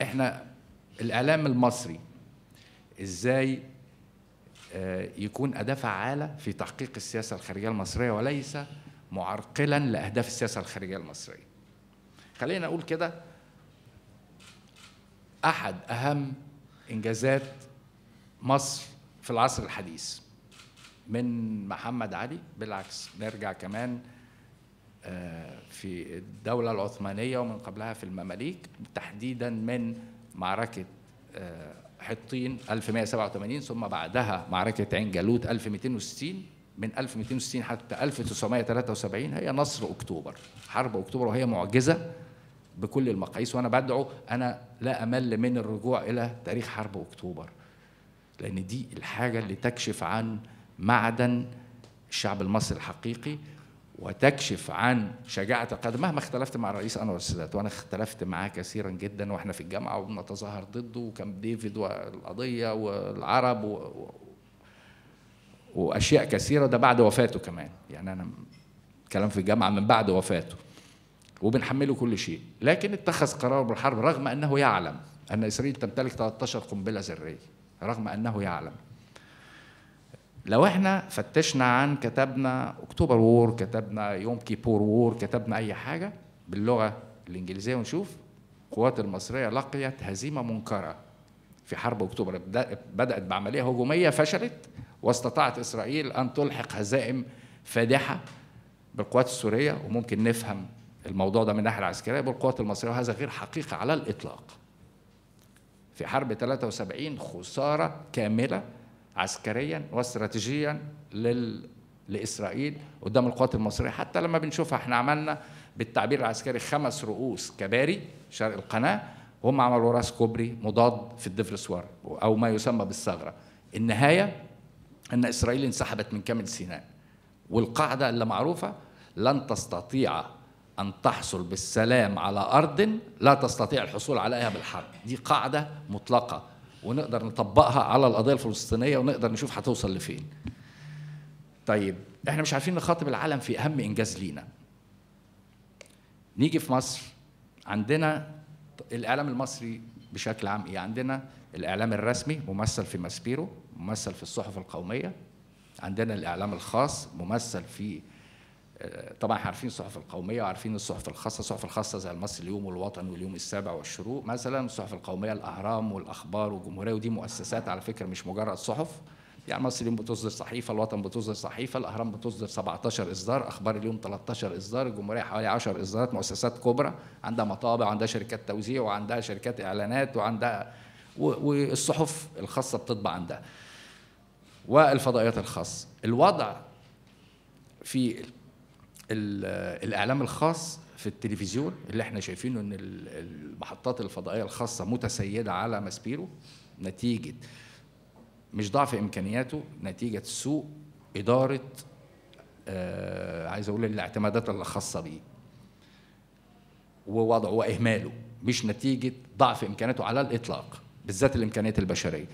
إحنا الإعلام المصري إزاي يكون أداة فعالة في تحقيق السياسة الخارجية المصرية وليس معرقلا لأهداف السياسة الخارجية المصرية. خلينا نقول كده أحد أهم إنجازات مصر في العصر الحديث من محمد علي بالعكس نرجع كمان آه، في الدولة العثمانية ومن قبلها في المماليك تحديدا من معركة آه، حطين 1187 ثم بعدها معركة عين جالوت 1260 من 1260 حتى 1973 هي نصر أكتوبر. حرب أكتوبر وهي معجزة بكل المقاييس وأنا بدعو أنا لا أمل من الرجوع إلى تاريخ حرب أكتوبر لأن دي الحاجة اللي تكشف عن معدن الشعب المصري الحقيقي. وتكشف عن شجاعة القادة. مهما اختلفت مع الرئيس أنور السادات وأنا اختلفت معاه كثيرا جدا وإحنا في الجامعة وبنتظاهر ضده وكامب ديفيد والقضية والعرب و... و... وأشياء كثيرة. ده بعد وفاته كمان. يعني أنا كلام في الجامعة من بعد وفاته. وبنحمله كل شيء. لكن اتخذ قرار بالحرب رغم أنه يعلم أن إسرائيل تمتلك 13 قنبلة ذرية. رغم أنه يعلم. لو إحنا فتشنا عن كتبنا October War كتبنا Yom Kippur War كتبنا أي حاجة باللغة الإنجليزية ونشوف القوات المصرية لقيت هزيمة منكرة في حرب أكتوبر. بدا- بدأت بعملية هجومية فشلت واستطاعت إسرائيل أن تلحق هزائم فادحة بالقوات السورية وممكن نفهم الموضوع ده من الناحيه العسكرية بالقوات المصرية وهذا غير حقيقه على الإطلاق. في حرب 73 خسارة كاملة عسكريا واستراتيجيا لل... لإسرائيل قدام القوات المصرية. حتى لما بنشوفها إحنا عملنا بالتعبير العسكري خمس رؤوس كباري شرق القناة وهم عملوا راس كوبري مضاد في الدفرسوار أو ما يسمى بالثغرة. النهاية إن إسرائيل انسحبت من كامل سيناء والقاعدة اللي معروفة لن تستطيع أن تحصل بالسلام على أرض لا تستطيع الحصول عليها بالحرب. دي قاعدة مطلقة. ونقدر نطبقها على القضية الفلسطينية ونقدر نشوف هتوصل لفين. طيب إحنا مش عارفين نخاطب العالم في أهم إنجاز لينا. نيجي في مصر عندنا الإعلام المصري بشكل عام إيه؟ عندنا الإعلام الرسمي ممثل في ماسبيرو ممثل في الصحف القومية. عندنا الإعلام الخاص ممثل في طبعا عارفين الصحف القومية وعارفين الصحف الخاصة. الصحف الخاصة زي المصري اليوم والوطن واليوم السابع والشروق مثلا. الصحف القومية الأهرام والأخبار والجمهورية. ودي مؤسسات على فكرة مش مجرد صحف. يعني مصر اليوم بتصدر صحيفة الوطن بتصدر صحيفة الأهرام بتصدر 17 إصدار أخبار اليوم 13 إصدار الجمهورية حوالي 10 إصدارات مؤسسات كبرى. عندها مطابع وعندها شركات توزيع وعندها شركات إعلانات وعندها والصحف الخاصة بتطبع عندها. والفضائيات الخاصة. الوضع في الإعلام الخاص في التلفزيون اللي إحنا شايفينه إن ال- المحطات الفضائية الخاصة متسيدة على ماسبيرو نتيجة مش ضعف إمكانياته نتيجة سوء إدارة آه عايز أقول الاعتمادات الخاصة بيه ووضعه وإهماله مش نتيجة ضعف إمكانياته على الإطلاق بالذات الإمكانيات البشرية.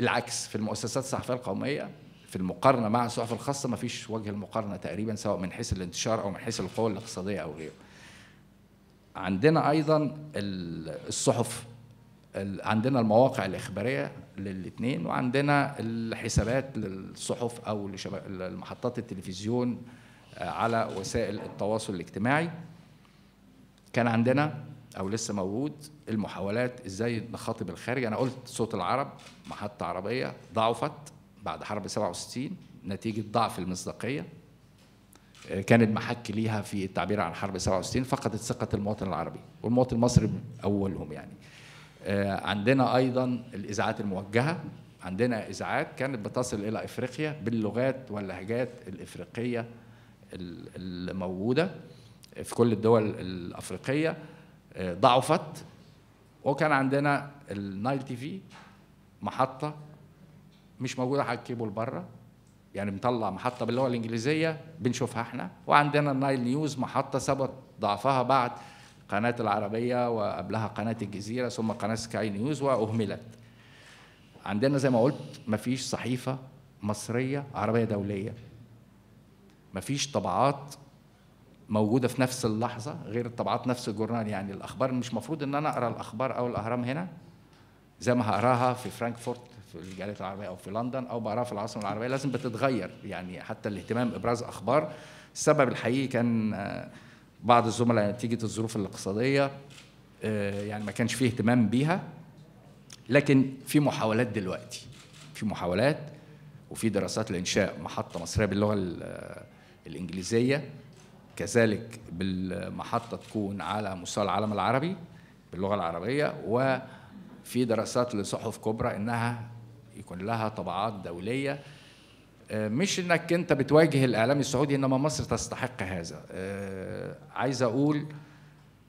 العكس في المؤسسات الصحفية القومية في المقارنة مع الصحف الخاصة ما فيش وجه المقارنة تقريبا سواء من حيث الانتشار أو من حيث القوة الاقتصادية أو غيره. عندنا أيضا ال- الصحف ال- عندنا المواقع الإخبارية للاثنين وعندنا الحسابات للصحف أو لمحطات التلفزيون آه، على وسائل التواصل الاجتماعي. كان عندنا أو لسه موجود المحاولات إزاي نخاطب الخارج. أنا قلت صوت العرب محطة عربية ضعفت. بعد حرب 67 نتيجة ضعف المصداقية. آه، كان المحك ليها في التعبير عن حرب 67 فقدت ثقة المواطن العربي والمواطن المصري اولهم يعني. آه، عندنا أيضا الاذاعات الموجهة. عندنا اذاعات كانت بتصل إلى إفريقيا باللغات واللهجات الإفريقية ال- الموجودة في كل الدول الأفريقية. آه، ضعفت. وكان عندنا النايل تي في محطة مش موجودة على الكيبل بره يعني مطلع محطة باللغة الإنجليزية بنشوفها إحنا. وعندنا النايل نيوز محطة ثبت ضعفها بعد قناة العربية وقبلها قناة الجزيرة ثم قناة سكاي نيوز وأهملت. عندنا زي ما قلت مفيش صحيفة مصرية عربية دولية. مفيش طبعات موجودة في نفس اللحظة غير الطبعات نفس الجورنال. يعني الأخبار مش مفروض إن أنا أقرأ الأخبار أو الأهرام هنا زي ما هقراها في فرانكفورت في الجالية العربية أو في لندن أو بقراها في العاصمة العربية لازم بتتغير. يعني حتى الاهتمام ابراز أخبار. السبب الحقيقي كان آه، بعض الزملاء نتيجة الظروف الاقتصادية آه، يعني ما كانش فيه اهتمام بيها. لكن في محاولات دلوقتي. في محاولات وفي دراسات لإنشاء محطة مصرية باللغة ال- الإنجليزية. كذلك بالمحطة تكون على مستوى العالم العربي باللغة العربية. وفي دراسات لصحف كبرى إنها يكون لها طبعات دولية. آه، مش إنك أنت بتواجه الإعلام السعودي إنما مصر تستحق هذا. آه، عايز أقول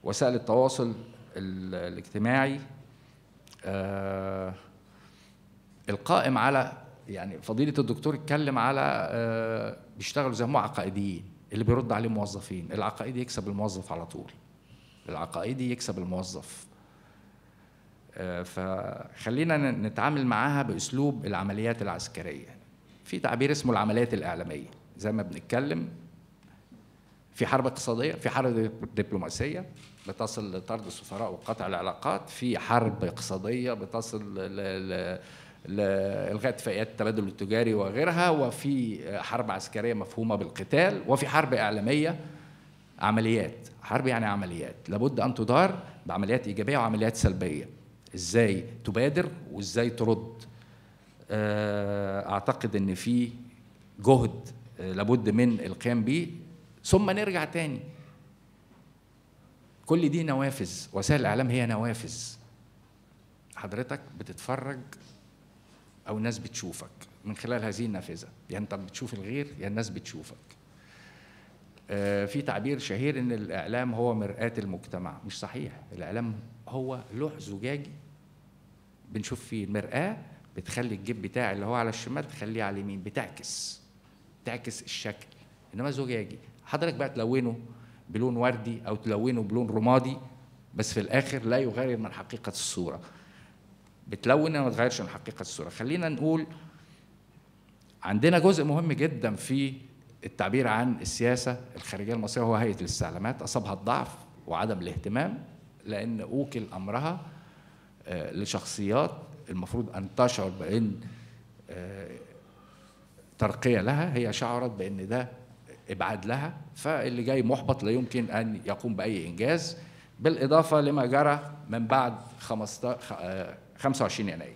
وسائل التواصل ال- الاجتماعي آه، القائم على يعني فضيلة الدكتور اتكلم على بيشتغلوا زي هم عقائديين اللي بيرد عليه موظفين. العقائدي يكسب الموظف على طول. العقائدي يكسب الموظف. فخلينا نتعامل معاها بأسلوب العمليات العسكرية. في تعبير اسمه العمليات الإعلامية. زي ما بنتكلم في حرب اقتصادية في حرب دبلوماسية بتصل لطرد السفراء وقطع العلاقات في حرب اقتصادية بتصل لإلغاء اتفاقيات التبادل التجاري وغيرها وفي حرب عسكرية مفهومة بالقتال وفي حرب إعلامية عمليات. حرب يعني عمليات. لابد أن تدار بعمليات إيجابية وعمليات سلبية. إزاي تبادر وإزاي ترد. آه، أعتقد إن في جهد آه، لابد من القيام به ثم نرجع تاني. كل دي نوافذ. وسائل الإعلام هي نوافذ. حضرتك بتتفرج أو الناس بتشوفك. من خلال هذه النافذة. يعني أنت بتشوف الغير يا الناس بتشوفك. آه، في تعبير شهير إن الإعلام هو مرآة المجتمع. مش صحيح. الإعلام هو لوح زجاجي بنشوف فيه المرآة بتخلي الجيب بتاعي اللي هو على الشمال تخليه على اليمين بتعكس تعكس الشكل. إنما زجاجي حضرتك بقى تلونه بلون وردي أو تلونه بلون رمادي بس في الآخر لا يغير من حقيقة الصورة. بتلون وما تغيرش من حقيقة الصورة. خلينا نقول عندنا جزء مهم جدا في التعبير عن السياسة الخارجية المصرية هو هيئة الاستعلامات أصابها الضعف وعدم الاهتمام. لأن أوكل أمرها آه، لشخصيات المفروض أن تشعر بأن آه، ترقية لها هي شعرت بأن ده إبعاد لها فاللي جاي محبط لا يمكن أن يقوم بأي إنجاز بالإضافة لما جرى من بعد 15 خ- آه، 25 يناير.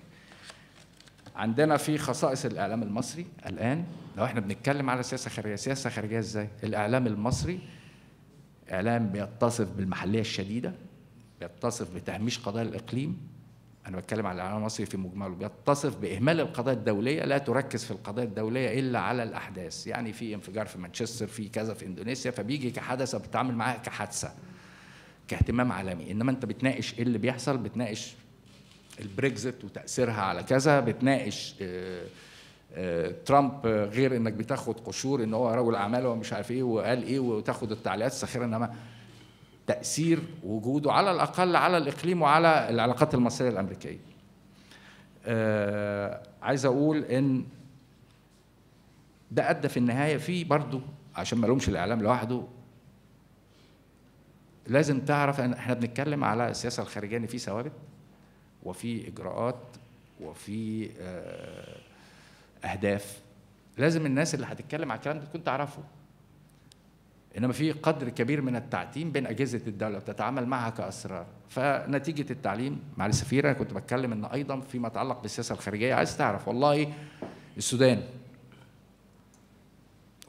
عندنا في خصائص الإعلام المصري الآن لو إحنا بنتكلم على سياسة خارجية سياسة خارجية إزاي؟ الإعلام المصري إعلام بيتصف بالمحلية الشديدة بيتصف بتهميش قضايا الإقليم أنا بتكلم على الإعلام المصري في مجمله بيتصف بإهمال القضايا الدولية لا تركز في القضايا الدولية إلا على الأحداث يعني في انفجار في مانشستر في كذا في إندونيسيا فبيجي كحدث بتتعامل معاها كحادثة كاهتمام عالمي إنما أنت بتناقش إيه اللي بيحصل بتناقش البريكزت وتأثيرها على كذا بتناقش آه، آه، ترامب غير إنك بتاخد قشور إن هو رجل أعمال ومش عارف إيه وقال إيه وتاخد التعليقات الساخرة إنما تأثير وجوده على الأقل على الإقليم وعلى العلاقات المصرية الأمريكية. آه عايز أقول إن ده أدى في النهاية في برضه عشان ما لومش الإعلام لوحده لازم تعرف إن إحنا بنتكلم على السياسة الخارجية إن في ثوابت وفي إجراءات وفي آه، أهداف لازم الناس اللي هتتكلم على الكلام ده تكون تعرفه إنما في قدر كبير من التعتيم بين أجهزة الدولة بتتعامل معها كأسرار. فنتيجة التعليم مع السفيره أنا كنت بتكلم إن أيضا فيما يتعلق بالسياسة الخارجية عايز تعرف والله السودان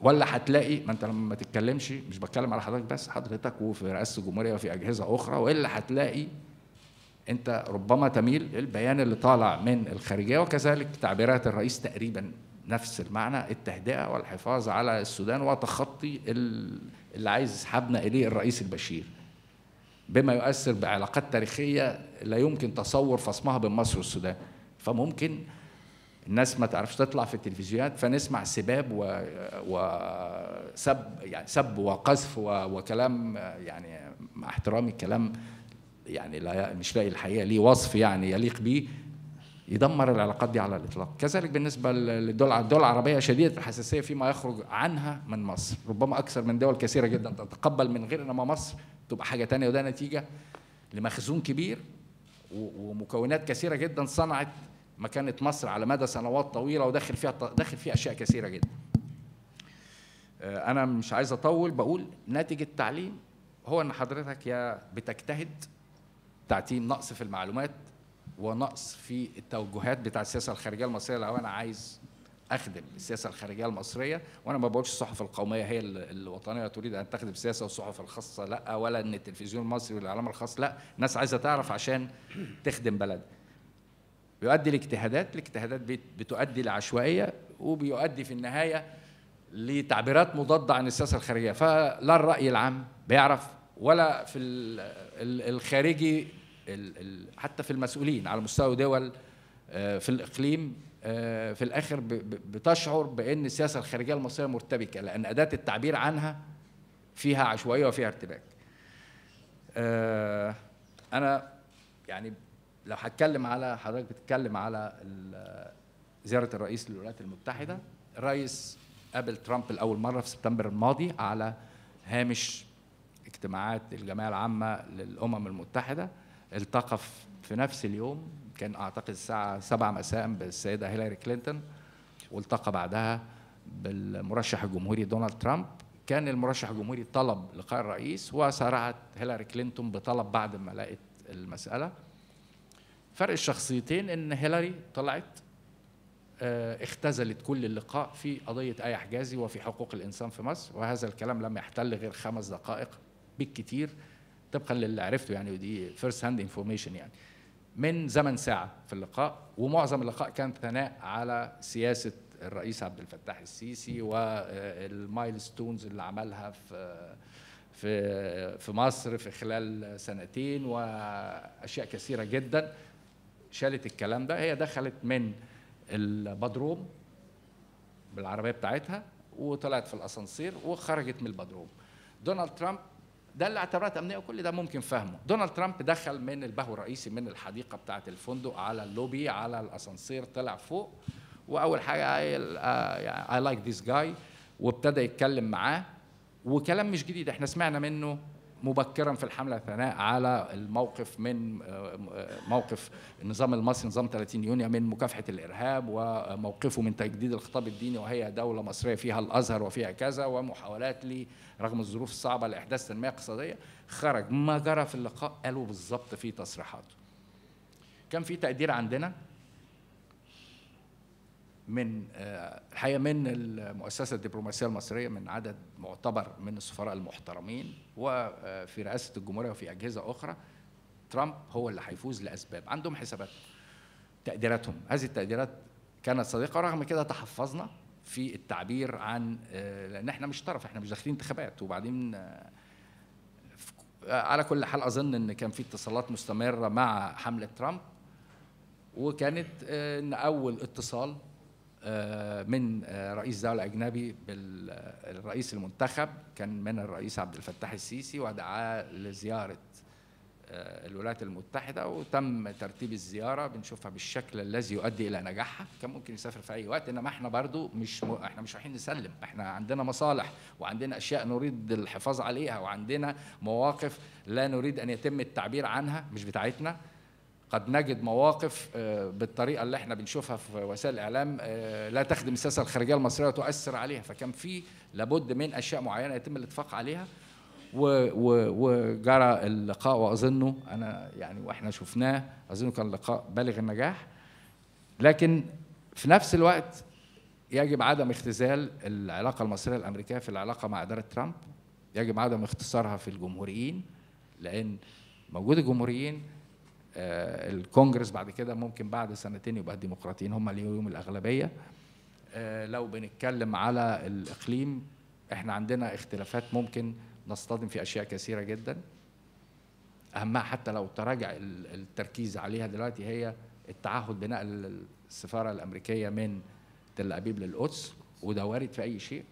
ولا هتلاقي ما أنت لما ما تتكلمش مش بتكلم على حضرتك بس حضرتك وفي رئاسة الجمهورية وفي أجهزة أخرى وإلا هتلاقي أنت ربما تميل للبيان اللي طالع من الخارجية وكذلك تعبيرات الرئيس تقريبا نفس المعنى التهدئة والحفاظ على السودان وتخطي ال- اللي عايز يسحبنا إليه الرئيس البشير. بما يؤثر بعلاقات تاريخية لا يمكن تصور فصمها بين مصر والسودان. فممكن الناس ما تعرفش تطلع في التلفزيونات فنسمع سباب و... وسب يعني سب وقذف و... وكلام يعني مع احترامي كلام يعني لا مش لاقي الحقيقة ليه وصف يعني يليق به يدمر العلاقات دي على الإطلاق. كذلك بالنسبة للدول الدول العربية شديده الحساسية فيما يخرج عنها من مصر. ربما أكثر من دول كثيرة جدا تتقبل من غير إنما مصر تبقى حاجة تانية وده نتيجة لمخزون كبير ومكونات كثيرة جدا صنعت مكانة مصر على مدى سنوات طويلة وداخل فيها داخل فيها أشياء كثيرة جدا. آه، أنا مش عايز أطول بقول ناتج التعليم هو إن حضرتك يا بتجتهد تعتيم نقص في المعلومات ونقص في التوجهات بتاع السياسة الخارجية المصرية. لو أنا عايز أخدم السياسة الخارجية المصرية وأنا ما بقولش الصحف القومية هي ال- الوطنية تريد أن تخدم السياسة والصحف الخاصة لأ ولا ان التلفزيون المصري والإعلام الخاص لأ. الناس عايزة تعرف عشان تخدم بلدها. بيؤدي لاجتهادات الاجتهادات بت- بتؤدي لعشوائية وبيؤدي في النهاية لتعبيرات مضادة عن السياسة الخارجية. فلا الرأي العام بيعرف ولا في ال- ال- الخارجي ال- ال- حتى في المسؤولين على مستوى دول آه، في الإقليم آه، في ب- بتشعر بإن السياسة الخارجية المصرية مرتبكة لأن أداة التعبير عنها فيها عشوائية وفيها ارتباك. آه، أنا يعني لو هتكلم على حضرتك بتتكلم على زيارة الرئيس للولايات المتحدة الرئيس قابل ترامب لأول مرة في سبتمبر الماضي على هامش اجتماعات الجمعية العامة للأمم المتحدة التقى في- نفس اليوم كان أعتقد الساعة 7 مساء بالسيدة هيلاري كلينتون والتقى بعدها بالمرشح الجمهوري دونالد ترامب. كان المرشح الجمهوري طلب لقاء الرئيس وسارعت هيلاري كلينتون بطلب بعد ما لقت المسألة. فرق الشخصيتين إن هيلاري طلعت آه، اختزلت كل اللقاء في قضية آية حجازي وفي حقوق الإنسان في مصر وهذا الكلام لم يحتل غير خمس دقائق بالكثير طبقا للي عرفته يعني ودي first hand information يعني. من زمن ساعة في اللقاء ومعظم اللقاء كان ثناء على سياسة الرئيس عبد الفتاح السيسي وال milestones اللي عملها في في في مصر في خلال سنتين وأشياء كثيرة جدا شالت الكلام ده. هي دخلت من البدروم بالعربية بتاعتها وطلعت في الأسانسير وخرجت من البدروم. دونالد ترامب ده اللي اعتبارات امنيه وكل ده ممكن فهمه. دونالد ترامب دخل من البهو الرئيسي من الحديقة بتاعة الفندق على اللوبي على الأسانسير طلع فوق. وأول حاجة I like this guy وابتدى يتكلم معاه. وكلام مش جديد إحنا سمعنا منه مبكرا في الحملة الثناء على الموقف من آه، موقف النظام المصري نظام 30 يونيو من مكافحة الإرهاب وموقفه من تجديد الخطاب الديني وهي دولة مصرية فيها الأزهر وفيها كذا ومحاولات لي رغم الظروف الصعبة لإحداث تنمية اقتصادية خرج. ما جرى في اللقاء؟ قالوا بالظبط في تصريحاته. كان في تقدير عندنا من آه، الحقيقة من المؤسسة الدبلوماسية المصرية من عدد معتبر من السفراء المحترمين وفي رئاسة الجمهورية وفي أجهزة أخرى ترامب هو اللي هيفوز لأسباب. عندهم حسابات تقديراتهم. هذه التقديرات كانت صديقة رغم كده تحفظنا في التعبير عن آه، لأن إحنا مش طرف إحنا مش داخلين انتخابات. وبعدين آه، على كل حال أظن إن كان في اتصالات مستمرة مع حملة ترامب وكانت إن أول اتصال آه، من آه، رئيس دولة أجنبي بالرئيس المنتخب كان من الرئيس عبد الفتاح السيسي ودعاه لزيارة آه، الولايات المتحدة وتم ترتيب الزيارة. بنشوفها بالشكل الذي يؤدي إلى نجاحها. كان ممكن يسافر في أي وقت إنما إحنا برضو مش م... إحنا مش رايحين نسلم. إحنا عندنا مصالح وعندنا أشياء نريد الحفاظ عليها وعندنا مواقف لا نريد أن يتم التعبير عنها مش بتاعتنا. قد نجد مواقف آه، بالطريقة اللي إحنا بنشوفها في وسائل الإعلام آه، لا تخدم السياسة الخارجية المصرية وتؤثر عليها. فكان في لابد من أشياء معينة يتم الاتفاق عليها. وجرى اللقاء وأظنه أنا يعني وإحنا شفناه أظنه كان لقاء بالغ النجاح. لكن في نفس الوقت يجب عدم اختزال العلاقة المصرية الأمريكية في العلاقة مع إدارة ترامب. يجب عدم اختصارها في الجمهوريين لأن موجود الجمهوريين الكونجرس بعد كده ممكن بعد سنتين يبقى الديمقراطيين هم يوم الاغلبيه آه، لو بنتكلم على الإقليم إحنا عندنا اختلافات ممكن نصطدم في أشياء كثيرة جدا. أهمها حتى لو تراجع التركيز عليها دلوقتي هي التعهد بنقل السفارة الأمريكية من تل أبيب للقدس وده وارد في أي شيء.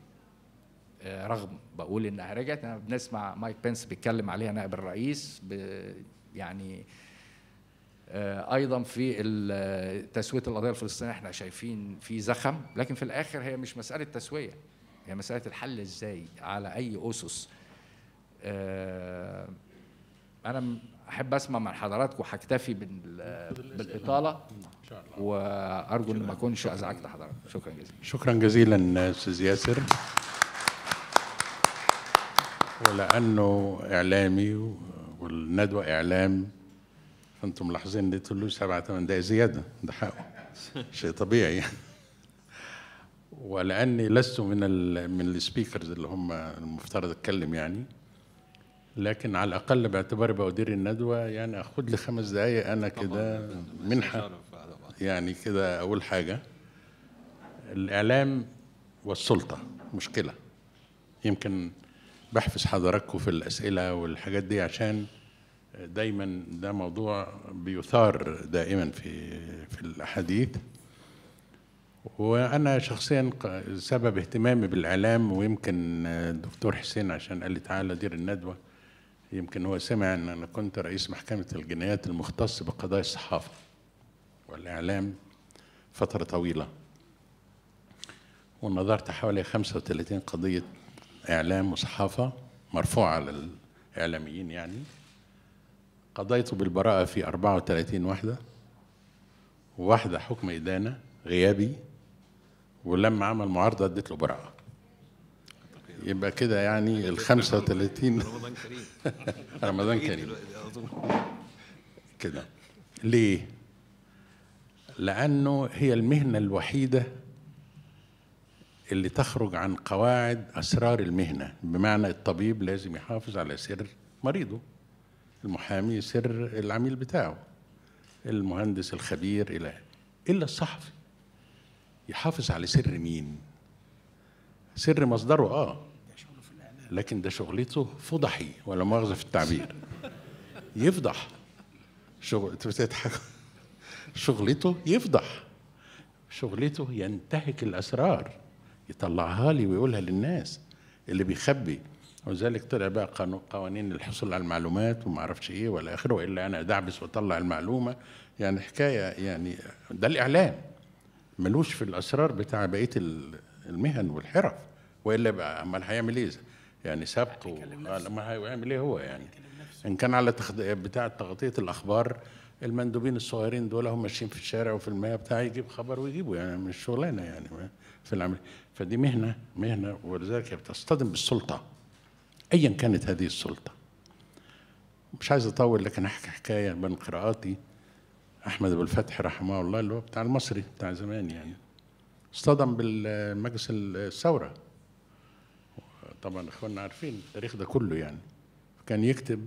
آه، رغم بقول إنها رجعت أنا بنسمع مايك بنس بيتكلم عليها نائب الرئيس يعني آه، أيضا في تسوية القضية الفلسطينية إحنا شايفين في زخم لكن في الآخر هي مش مسألة تسوية هي مسألة الحل إزاي على أي أسس. آه، أنا أحب أسمع من حضراتكم وهكتفي بالإطالة وأرجو إن ما أكونش أزعجت حضرتك شكرا جزيلا. شكرا جزيلا أستاذ ياسر. ولأنه إعلامي والندوة إعلام فانتم ملاحظين اديت له سبعة ثمان دقائق زيادة. ده حقه. شيء طبيعي. ولأني لست من ال من ال speakers اللي هم المفترض أتكلم يعني. لكن على الأقل باعتباري بدير الندوة يعني أخد لي خمس دقائق أنا كده منحة. يعني كده أول حاجة. الإعلام والسلطة. مشكلة. يمكن بحفز حضراتكم في الأسئلة والحاجات دي عشان دايما ده موضوع بيثار دائما في في الأحاديث. وأنا شخصيا سبب اهتمامي بالإعلام ويمكن الدكتور حسين عشان قال لي تعالى دير الندوة يمكن هو سمع إن أنا كنت رئيس محكمة الجنايات المختص بقضايا الصحافة والإعلام فترة طويلة. ونظرت حوالي 35 قضية إعلام وصحافة مرفوعة على الاعلاميين يعني. قضيت بالبراءة في 34 وحدة وواحدة حكم إدانة غيابي ولما عمل معارضة أديت له براءة. يبقى كده يعني ال 35 [LAUGHS] رمضان كريم. [LAUGHS] رمضان كريم. كده. ليه؟ لأنه هي المهنة الوحيدة اللي تخرج عن قواعد أسرار المهنة بمعنى الطبيب لازم يحافظ على سر مريضه. المحامي سر العميل بتاعه المهندس الخبير إلى إلا الصحفي. يحافظ على سر مين؟ سر مصدره آه. لكن ده شغلته فضحي ولا مؤاخذة في التعبير. يفضح. شغل شغلته يفضح. شغلته ينتهك الأسرار يطلعها لي ويقولها للناس اللي بيخبي. وذلك طلع بقى قوانين الحصول على المعلومات وما أعرفش إيه ولا اخره والا أنا أدعبس وأطلع المعلومة. يعني حكاية يعني ده الاعلام ملوش في الأسرار بتاع بقية ال- المهن والحرف. وإلا بقى أمال هيعمل إيه؟ يعني سبق. ما هيعمل إيه هو يعني؟ إن كان على تخد... بتاع تغطية الأخبار المندوبين الصغيرين دول هم ماشيين في الشارع وفي المياه بتاع يجيب خبر ويجيبه. يعني مش شغلانة يعني في العمل. فدي مهنة مهنة ولذلك هي بتصطدم بالسلطة. ايا كانت هذه السلطة. مش عايز أطول لكن أحكي حكاية من قراءاتي. أحمد أبو الفتح رحمه الله اللي هو بتاع المصري بتاع زمان يعني. اصطدم بالمجلس الثورة. طبعا إخواننا عارفين التاريخ ده كله يعني. كان يكتب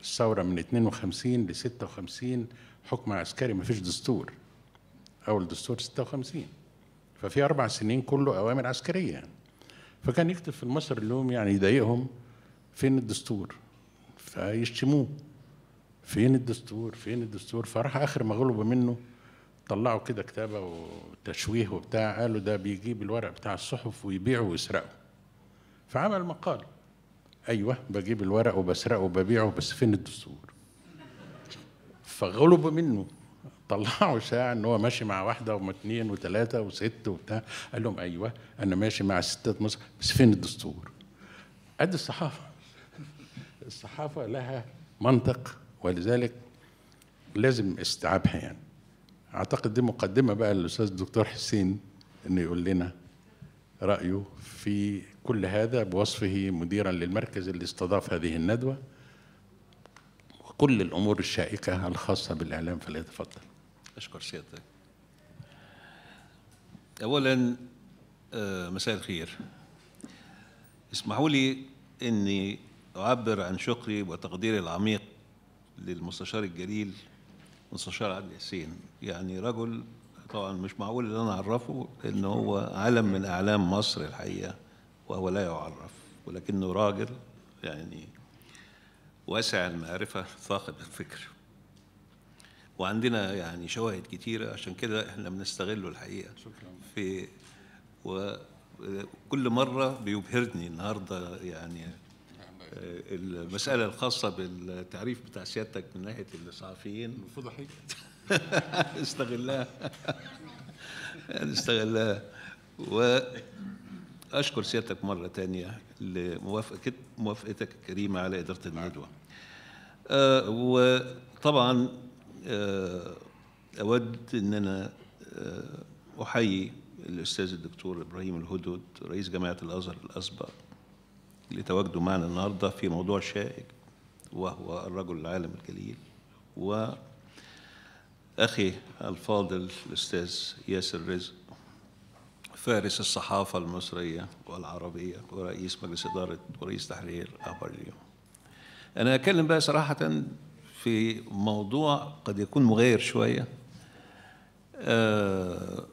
الثورة من 52 ل 56 حكم عسكري مفيش دستور. أول دستور 56 ففي أربع سنين كله أوامر عسكرية. يعني. فكان يكتب في المصر اليوم يعني يضايقهم فين الدستور؟ فيشتموه. فين الدستور؟ فين الدستور؟ فراح آخر ما غلبوا منه طلعوا كده كتابة وتشويه وبتاع قالوا ده بيجيب الورق بتاع الصحف ويبيعه ويسرقه. فعمل مقال. أيوه بجيب الورق وبسرقه وببيعه بس فين الدستور؟ فغلبوا منه. طلعوا شاع إن هو ماشي مع واحدة واثنين وثلاثه وست وبتاع. قال لهم أيوه أنا ماشي مع ستات مصر. بس فين الدستور؟ قد الصحافة. الصحافة لها منطق ولذلك لازم استيعابها يعني. أعتقد دي مقدمة بقى للأستاذ الدكتور حسين إنه يقول لنا رأيه في كل هذا بوصفه مديرا للمركز اللي استضاف هذه الندوة. وكل الأمور الشائكة الخاصة بالإعلام. فليتفضل أشكر سيادتك. أولا آه، مساء الخير. اسمحوا لي أني أعبر عن شكري وتقديري العميق للمستشار الجليل مستشار عادل حسين. يعني رجل طبعا مش معقول إن أنا أعرفه لأن هو علم من أعلام مصر الحقيقة وهو لا يعرف ولكنه راجل يعني واسع المعرفة ثاقب الفكر. وعندنا يعني شواهد كتيرة عشان كده إحنا بنستغله الحقيقة. شكرا. في وكل مرة بيبهرني النهاردة يعني آه، المسألة الخاصة بالتعريف بتاع سيادتك من ناحية الصحفيين فضحي [LAUGHS] استغلها. نستغلها وأشكر سيادتك مرة تانية لموافقة موافقتك الكريمة على إدارة الندوة. آه وطبعا آه أود إن أنا آه أحيي الأستاذ الدكتور إبراهيم الهدهد رئيس جامعة الأزهر الأسبق لتواجده معنا النهارده في موضوع شائك وهو الرجل العالم الجليل و أخي الفاضل الأستاذ ياسر رزق فارس الصحافة المصرية والعربية ورئيس مجلس إدارة ورئيس تحرير أخبار اليوم أنا أتكلم بقى صراحة في موضوع قد يكون مغاير شوية. آه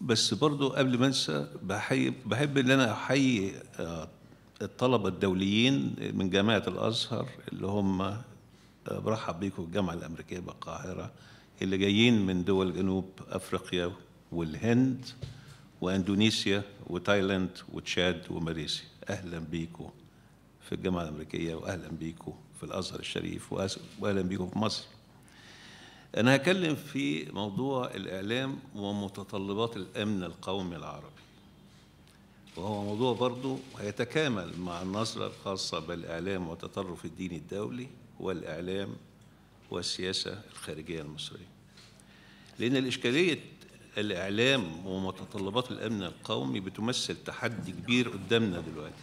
بس برضو قبل ما انسى بحب إن أنا أحيي آه، الطلبة الدوليين من جامعة الأزهر اللي هم آه، برحب بيكم الجامعة الأمريكية بالقاهرة اللي جايين من دول جنوب أفريقيا والهند وإندونيسيا وتايلاند وتشاد وماليزيا. أهلا بيكم في الجامعة الأمريكية واهلا بيكم. في الأزهر الشريف واهلا بيكم في مصر. أنا هكلم في موضوع الإعلام ومتطلبات الأمن القومي العربي. وهو موضوع برضه هيتكامل مع النظرة الخاصة بالإعلام والتطرف الديني الدولي والإعلام والسياسة الخارجية المصرية. لأن الإشكالية الإعلام ومتطلبات الأمن القومي بتمثل تحدي كبير قدامنا دلوقتي.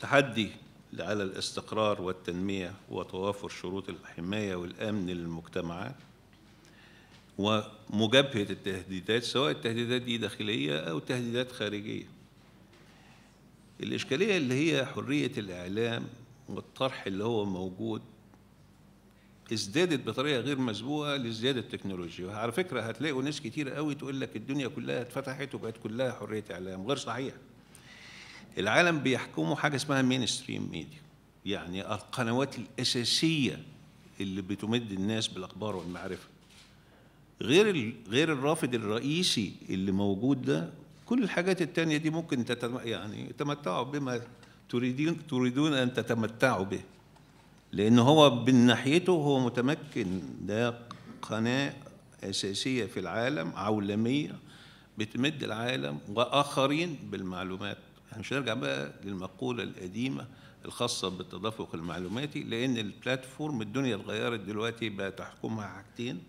تحدي على الاستقرار والتنمية وتوافر شروط الحماية والأمن للمجتمعات ومجابهة التهديدات سواء التهديدات دي داخلية أو تهديدات خارجية. الإشكالية اللي هي حرية الإعلام والطرح اللي هو موجود ازدادت بطريقة غير مسبوقة لازدياد التكنولوجيا. وعلى فكرة هتلاقوا ناس كتير قوي تقول لك الدنيا كلها اتفتحت وبقت كلها حرية إعلام غير صحيح. العالم بيحكموا حاجة اسمها mainstream media يعني القنوات الأساسية اللي بتمد الناس بالأخبار والمعرفة. غير غير الرافد الرئيسي اللي موجود ده كل الحاجات التانية دي ممكن تتم يعني تمتعوا بما تريدون تريدون أن تتمتعوا به. لأن هو من ناحيته هو متمكن. ده قناة أساسية في العالم عولمية بتمد العالم وآخرين بالمعلومات. إحنا مش هنرجع بقى للمقولة القديمة الخاصة بالتدفق المعلوماتي لأن ال platform الدنيا اتغيرت دلوقتي بقى تحكمها حاجتين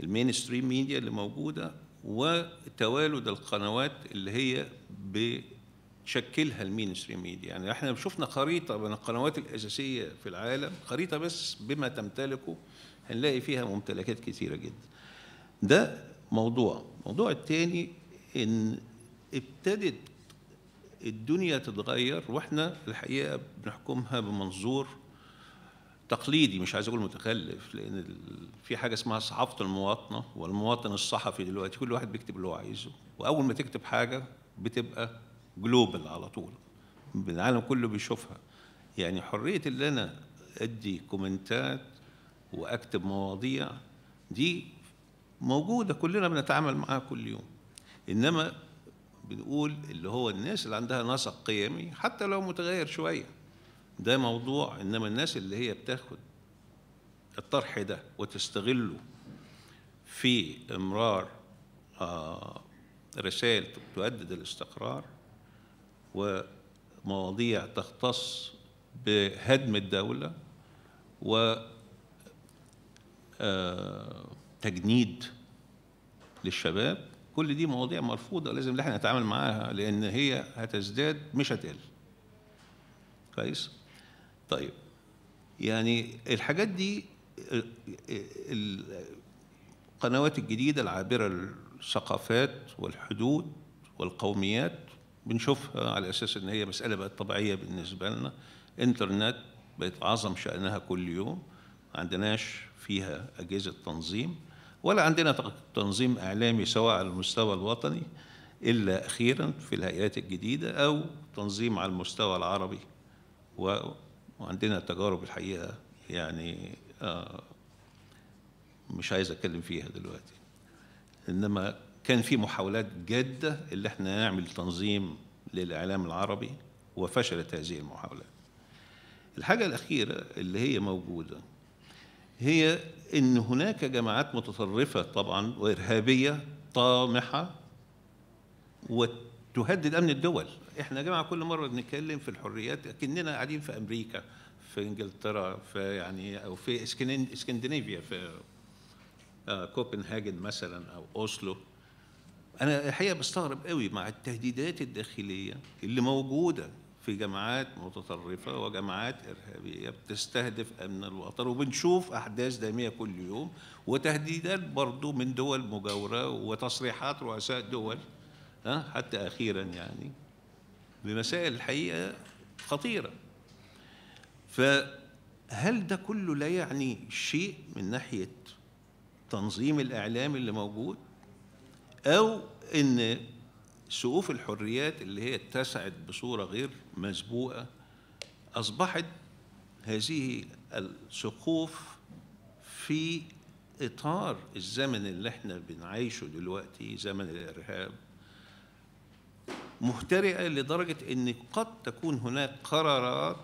ال mainstream media اللي موجودة وتوالد القنوات اللي هي بتشكلها ال mainstream media. يعني إحنا شفنا خريطة من القنوات الأساسية في العالم خريطة بس بما تمتلكه هنلاقي فيها ممتلكات كثيرة جدا. ده موضوع. الموضوع الثاني إن ابتدت الدنيا تتغير وإحنا الحقيقة بنحكمها بمنظور تقليدي مش عايز أقول متخلف لأن في حاجة اسمها صحافة المواطنة والمواطن الصحفي دلوقتي كل واحد بيكتب اللي هو عايزه وأول ما تكتب حاجة بتبقى جلوبال على طول العالم كله بيشوفها. يعني حرية اللي أنا أدي كومنتات وأكتب مواضيع دي موجودة كلنا بنتعامل معاها كل يوم. إنما بنقول اللي هو الناس اللي عندها نسق قيمي حتى لو متغير شوية. ده موضوع إنما الناس اللي هي بتاخد الطرح ده وتستغله في إمرار آه، رسائل تؤدد الاستقرار ومواضيع تختص بهدم الدولة و آه، تجنيد للشباب كل دي مواضيع مرفوضة لازم إحنا نتعامل معاها لأن هي هتزداد مش هتقل. كويس؟ طيب يعني الحاجات دي ال- ال- القنوات الجديدة العابرة للثقافات والحدود والقوميات بنشوفها على أساس إن هي مسألة بقت طبيعية بالنسبة لنا. إنترنت بقت عظم شأنها كل يوم ما عندناش فيها أجهزة تنظيم. ولا عندنا تنظيم إعلامي سواء على المستوى الوطني إلا أخيرا في الهيئات الجديدة أو تنظيم على المستوى العربي. وعندنا تجارب الحقيقة يعني آه، مش عايز أتكلم فيها دلوقتي. إنما كان في محاولات جادة اللي إحنا نعمل تنظيم للإعلام العربي وفشلت هذه المحاولات. الحاجة الأخيرة اللي هي موجودة هي إن هناك جماعات متطرفة طبعا وإرهابية طامحة وتهدد أمن الدول. إحنا يا جماعة كل مرة بنتكلم في الحريات كاننا قاعدين في أمريكا في إنجلترا في يعني أو في اسكندن- إسكندنافيا في آه، كوبنهاجن مثلا أو أوسلو. أنا الحقيقة بستغرب قوي مع التهديدات الداخلية اللي موجودة. في جماعات متطرفة وجماعات إرهابية بتستهدف أمن الوطن وبنشوف أحداث داميه كل يوم وتهديدات برضو من دول مجاورة وتصريحات رؤساء دول حتى أخيرا يعني بمسائل الحقيقة خطيرة. فهل ده كله لا يعني شيء من ناحية تنظيم الإعلام اللي موجود؟ أو إن سقوف الحريات اللي هي اتسعت بصورة غير مسبوقة أصبحت هذه السقوف في إطار الزمن اللي إحنا بنعيشه دلوقتي زمن الإرهاب مهترئه لدرجة إن قد تكون هناك قرارات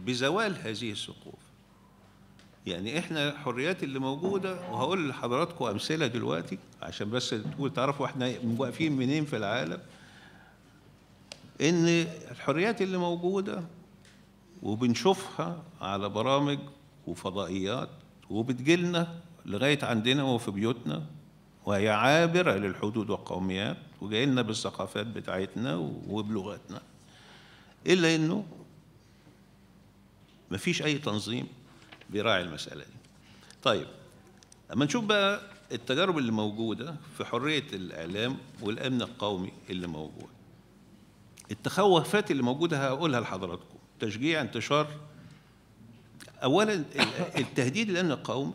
بزوال هذه السقوف. يعني إحنا الحريات اللي موجودة وهقول لحضراتكم أمثلة دلوقتي عشان بس تقول تعرفوا إحنا واقفين منين في العالم. إن الحريات اللي موجودة وبنشوفها على برامج وفضائيات وبتجيلنا لغاية عندنا وفي بيوتنا وهي عابرة للحدود والقوميات وجاي لنا بالثقافات بتاعتنا وبلغتنا إلا إنه مفيش أي تنظيم. بيراعي المسألة دي. طيب أما نشوف بقى التجارب اللي موجودة في حرية الإعلام والأمن القومي اللي موجود. التخوفات اللي موجودة هقولها لحضراتكم. تشجيع انتشار. اولا التهديد الامن القومي.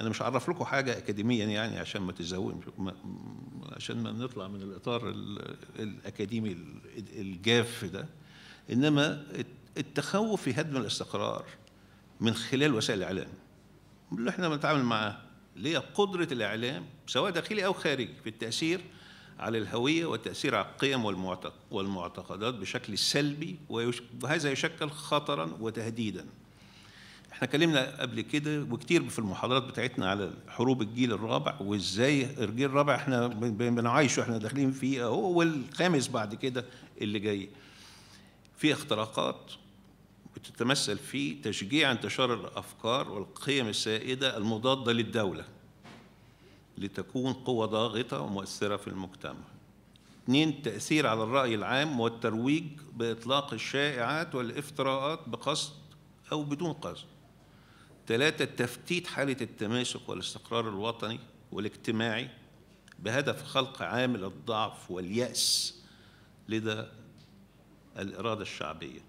أنا مش هعرف لكم حاجة اكاديميا يعني عشان ما تزودش عشان ما نطلع من الإطار ال- الأكاديمي ال- الجاف ده. إنما التخوف في هدم الاستقرار من خلال وسائل الإعلام. اللي إحنا بنتعامل معاه اللي هي قدرة الإعلام سواء داخلي أو خارجي في التأثير على الهوية والتأثير على القيم والمعتق- والمعتقدات بشكل سلبي وهذا يشكل خطرا وتهديدا. إحنا اتكلمنا قبل كده وكتير في المحاضرات بتاعتنا على حروب الجيل الرابع وإزاي الجيل الرابع إحنا بن- بن- بنعايشه إحنا داخلين فيه أهو والخامس بعد كده اللي جاي. في اختراقات بتتمثل في تشجيع انتشار الأفكار والقيم السائدة المضادة للدولة لتكون قوة ضاغطة ومؤثرة في المجتمع. اثنين تأثير على الرأي العام والترويج بإطلاق الشائعات والإفتراءات بقصد أو بدون قصد. ثلاثة تفتيت حالة التماسك والاستقرار الوطني والاجتماعي بهدف خلق عامل الضعف واليأس لدى الإرادة الشعبية.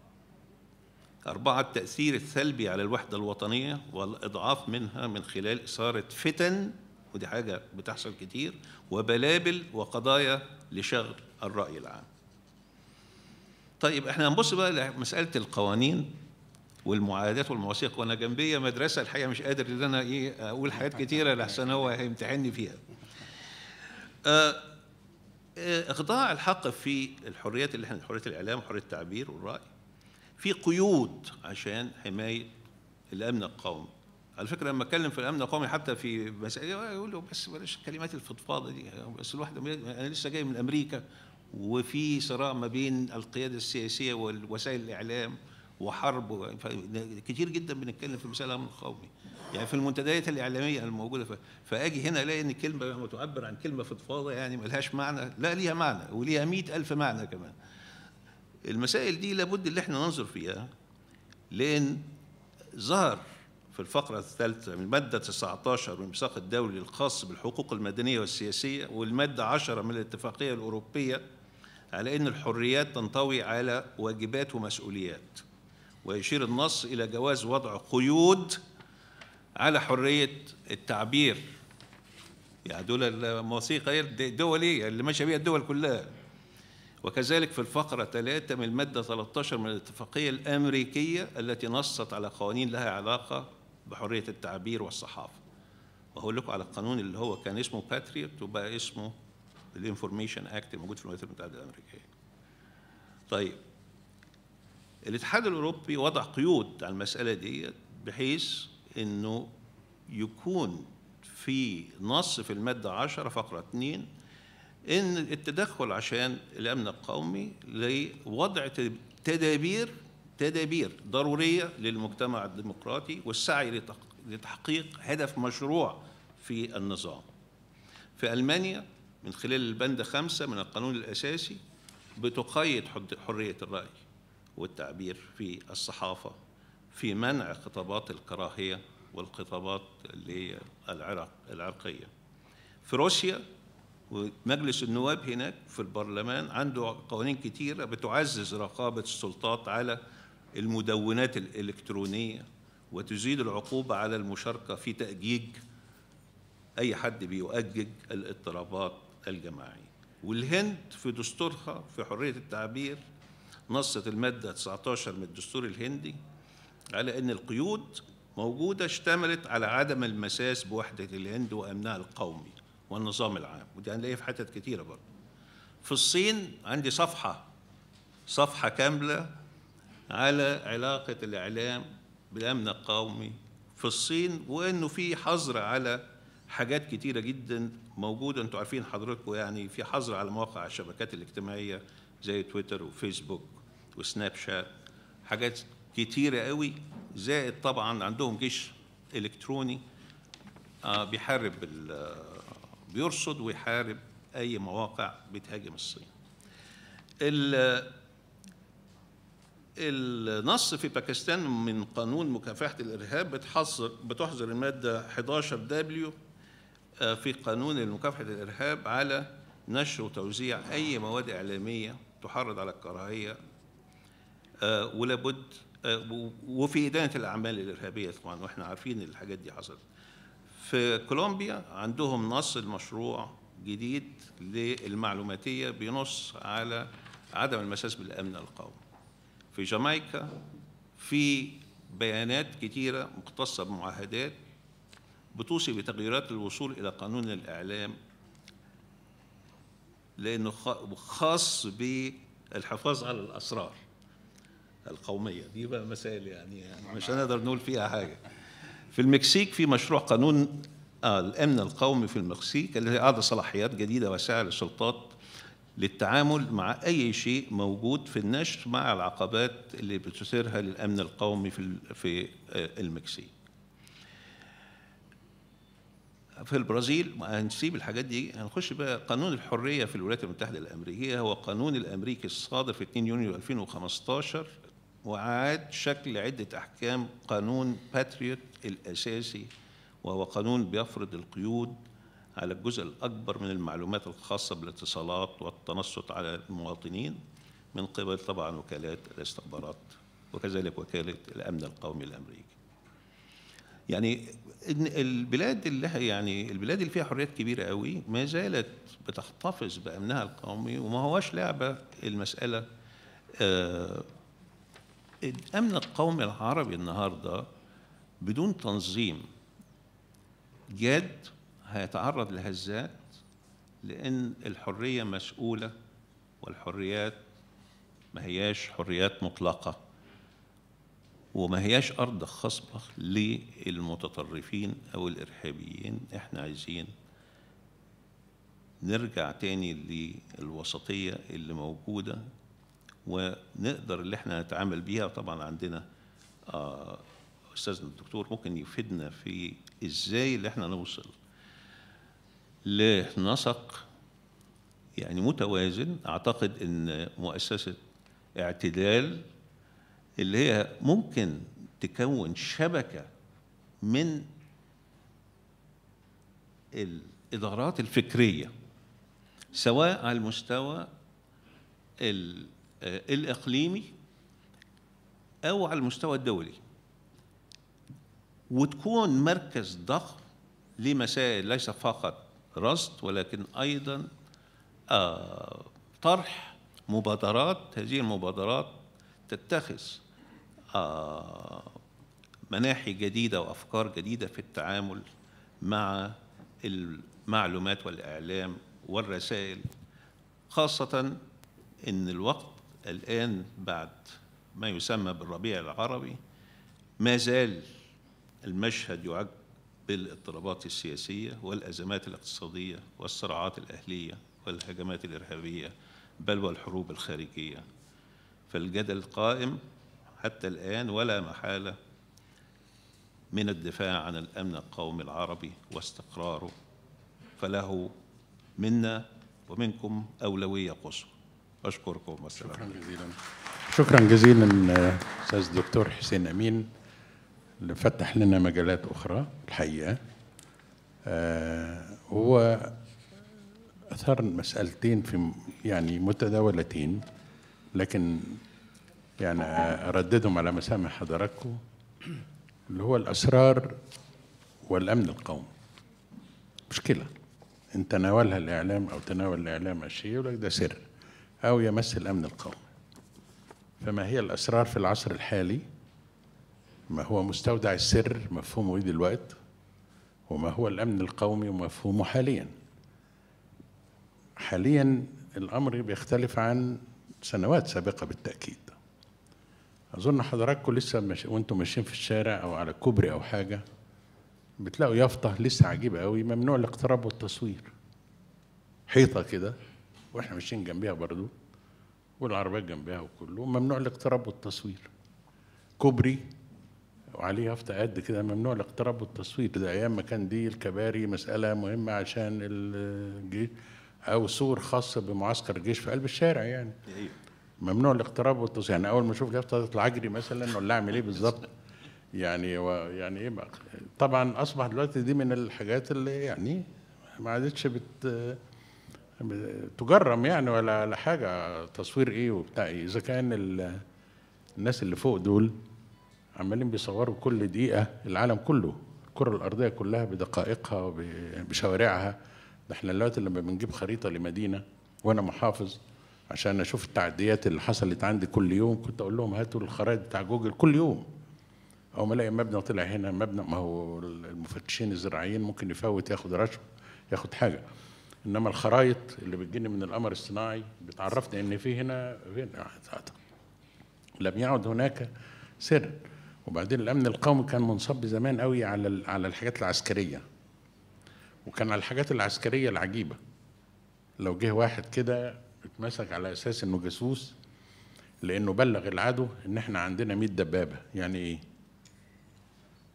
أربعة التأثير السلبي على الوحدة الوطنية والإضعاف منها من خلال إثارة فتن ودي حاجة بتحصل كتير وبلابل وقضايا لشغل الرأي العام. طيب إحنا هنبص بقى لمسألة القوانين والمعاهدات والمواثيق وأنا جنبيه مدرسة الحقيقة مش قادر إن أنا إيه أقول حاجات كتيرة لحسن هو هيمتحني فيها. آه، آه، اخضاع الحق في الحريات اللي إحنا حرية الإعلام وحريه التعبير والرأي. في قيود عشان حماية الأمن القومي على فكرة لما أتكلم في الأمن القومي حتى في مسائل يقول له بس بلاش الكلمات الفضفاضة دي بس الواحد أنا لسه جاي من أمريكا وفي صراع ما بين القيادة السياسية والوسائل الإعلام وحرب كتير جدا بنتكلم في مسائل الأمن القومي يعني في المنتديات الإعلامية الموجودة. فآجي هنا ألاقي إن الكلمة تعبر عن كلمة فضفاضة يعني ملهاش معنى لا ليها معنى وليها مئة ألف معنى كمان المسائل دي لابد اللي إحنا ننظر فيها لأن ظهر في الفقرة الثالثة من المادة 19 من الميثاق الدولي الخاص بالحقوق المدنية والسياسية والمادة 10 من الاتفاقية الأوروبية على أن الحريات تنطوي على واجبات ومسؤوليات ويشير النص إلى جواز وضع قيود على حرية التعبير. يعني دول المواثيق غير دولية اللي ماشية بيها الدول كلها. وكذلك في الفقرة 3 من المادة 13 من الاتفاقية الأمريكية التي نصت على قوانين لها علاقة بحرية التعبير والصحافة. وهقول لكم على القانون اللي هو كان اسمه باتريوت وبقى اسمه ال Information Act الموجود في الولايات المتحدة الأمريكية. طيب الاتحاد الأوروبي وضع قيود على المسألة دي بحيث إنه يكون في نص في المادة 10 فقرة 2 إن التدخل عشان الأمن القومي لوضع تدابير تدابير ضرورية للمجتمع الديمقراطي والسعي لتحقيق هدف مشروع في النظام. في ألمانيا من خلال البند خمسة من القانون الأساسي بتقيد حرية الرأي والتعبير في الصحافة في منع خطابات الكراهية والخطابات اللي هي العرق العرقية. في روسيا ومجلس النواب هناك في البرلمان عنده قوانين كتيرة بتعزز رقابة السلطات على المدونات الإلكترونية وتزيد العقوبة على المشاركة في تأجيج أي حد بيؤجج الاضطرابات الجماعية. والهند في دستورها في حرية التعبير نصت المادة 19 من الدستور الهندي على أن القيود موجودة اشتملت على عدم المساس بوحدة الهند وأمنها القومي. والنظام العام. ودي هنلاقيها في حتت كتيرة برضه. في الصين عندي صفحة صفحة كاملة على علاقة الإعلام بالأمن القومي في الصين وإنه في حظر على حاجات كتيرة جدا موجودة. أنتوا عارفين حضراتكم يعني في حظر على مواقع الشبكات الاجتماعية زي تويتر وفيسبوك وسناب شات. حاجات كتيرة قوي زائد طبعا عندهم جيش إلكتروني آه، بيحارب بيرصد ويحارب أي مواقع بتهاجم الصين. ال- النص في باكستان من قانون مكافحة الإرهاب بتحظر بتحظر المادة 11 دبليو في قانون مكافحة الإرهاب على نشر وتوزيع أي مواد إعلامية تحرض على الكراهية آه، ولابد آه، وفي إدانة الأعمال الإرهابية طبعا وإحنا عارفين الحاجات دي حصلت. في كولومبيا عندهم نص المشروع جديد للمعلوماتية بينص على عدم المساس بالأمن القومي. في جامايكا في بيانات كتيرة مختصة بمعاهدات بتوصي بتغييرات الوصول إلى قانون الإعلام لأنه خاص بالحفاظ على الأسرار القومية. دي بقى مسائل يعني, يعني مش هنقدر نقول فيها حاجة. في المكسيك في مشروع قانون آه الأمن القومي في المكسيك اللي هي أعطى صلاحيات جديدة واسعة للسلطات للتعامل مع أي شيء موجود في النشر مع العقبات اللي بتثيرها للأمن القومي في في آه، المكسيك. في البرازيل هنسيب الحاجات دي هنخش بقى قانون الحرية في الولايات المتحدة الأمريكية هو قانون الأمريكي الصادر في 2 يونيو 2015 وعاد شكل عدة أحكام قانون باتريوت الأساسي وهو قانون بيفرض القيود على الجزء الأكبر من المعلومات الخاصة بالاتصالات والتنصت على المواطنين من قبل طبعا وكالات الاستخبارات وكذلك وكالة الأمن القومي الأمريكي. يعني البلاد اللي يعني البلاد اللي فيها حريات كبيرة قوي ما زالت بتحتفظ بأمنها القومي وما هواش لعبة المسألة آه الامن القومي العربي النهارده بدون تنظيم جاد هيتعرض لهزات لأن الحرية مسؤولة والحريات ما هياش حريات مطلقة وما هياش أرض خصبة للمتطرفين أو الإرهابيين. إحنا عايزين نرجع تاني للوسطية اللي موجودة ونقدر اللي إحنا نتعامل بيها. طبعا عندنا آه، أستاذنا الدكتور ممكن يفيدنا في إزاي اللي إحنا نوصل لنسق يعني متوازن. أعتقد إن مؤسسة اعتدال اللي هي ممكن تكون شبكة من الإدارات الفكرية سواء على المستوى آه، الإقليمي أو على المستوى الدولي. وتكون مركز ضخم لمسائل ليس فقط رصد ولكن أيضا آه، طرح مبادرات. هذه المبادرات تتخذ آه، مناحي جديدة وأفكار جديدة في التعامل مع المعلومات والإعلام والرسائل خاصة إن الوقت الآن بعد ما يسمى بالربيع العربي ما زال المشهد يعج بالاضطرابات السياسية والأزمات الاقتصادية والصراعات الأهلية والهجمات الإرهابية بل والحروب الخارجية. فالجدل قائم حتى الآن ولا محالة من الدفاع عن الأمن القومي العربي واستقراره. فله منا ومنكم أولوية قصوى. أشكركم والسلام شكرا جزيلا. شكرا جزيلا أستاذ الدكتور حسين أمين. اللي فتح لنا مجالات أخرى الحقيقة. آه، هو أثار مسألتين في يعني متداولتين لكن يعني أرددهم على مسامع حضراتكم اللي هو الأسرار والأمن القومي. مشكلة إن تناولها الإعلام أو تناول الإعلام الشيء يقول لك ده سر. أو يمس الأمن القومي. فما هي الأسرار في العصر الحالي؟ ما هو مستودع السر مفهومه إيه دلوقتي وما هو الأمن القومي ومفهومه حاليا؟ حاليا الأمر بيختلف عن سنوات سابقة بالتأكيد. أظن حضراتكم لسه مش وأنتم ماشيين في الشارع أو على كوبري أو حاجة بتلاقوا يافطة لسه عجيبة قوي ممنوع الاقتراب والتصوير. حيطة كده. وإحنا ماشيين جنبيها برضو والعربيات جنبها وكله ممنوع الاقتراب والتصوير. كوبري وعليه يافطة قد كده ممنوع الاقتراب والتصوير. ده أيام ما كان دي الكباري مسألة مهمة عشان الجيش أو سور خاص بمعسكر الجيش في قلب الشارع يعني. ممنوع الاقتراب والتصوير. يعني أول ما أشوف يافطه اطلع اجري مثلا ولا أعمل إيه بالظبط؟ يعني و يعني إيه بقى؟ طبعا أصبح دلوقتي دي من الحاجات اللي يعني ما عادتش بت تجرم يعني ولا ولا حاجة تصوير إيه وبتاع إيه. إذا كان ال- الناس اللي فوق دول عمالين بيصوروا كل دقيقة العالم كله الكرة الأرضية كلها بدقائقها وبشوارعها ده إحنا دلوقتي لما بنجيب خريطة لمدينة وأنا محافظ عشان أشوف التعديات اللي حصلت عندي كل يوم كنت أقول لهم هاتوا الخرائط بتاع جوجل كل يوم. أو ما ألاقي مبنى طلع هنا مبنى ما هو المفتشين الزراعيين ممكن يفوت ياخد رشوة ياخد حاجة. إنما الخرايط اللي بتجيني من القمر الصناعي بتعرفني إن في هنا فين؟ لم يعد هناك سر. وبعدين الأمن القومي كان منصب زمان قوي على على الحاجات العسكرية. وكان على الحاجات العسكرية العجيبة. لو جه واحد كده اتمسك على أساس إنه جاسوس لإنه بلغ العدو إن إحنا عندنا 100 دبابة. يعني إيه؟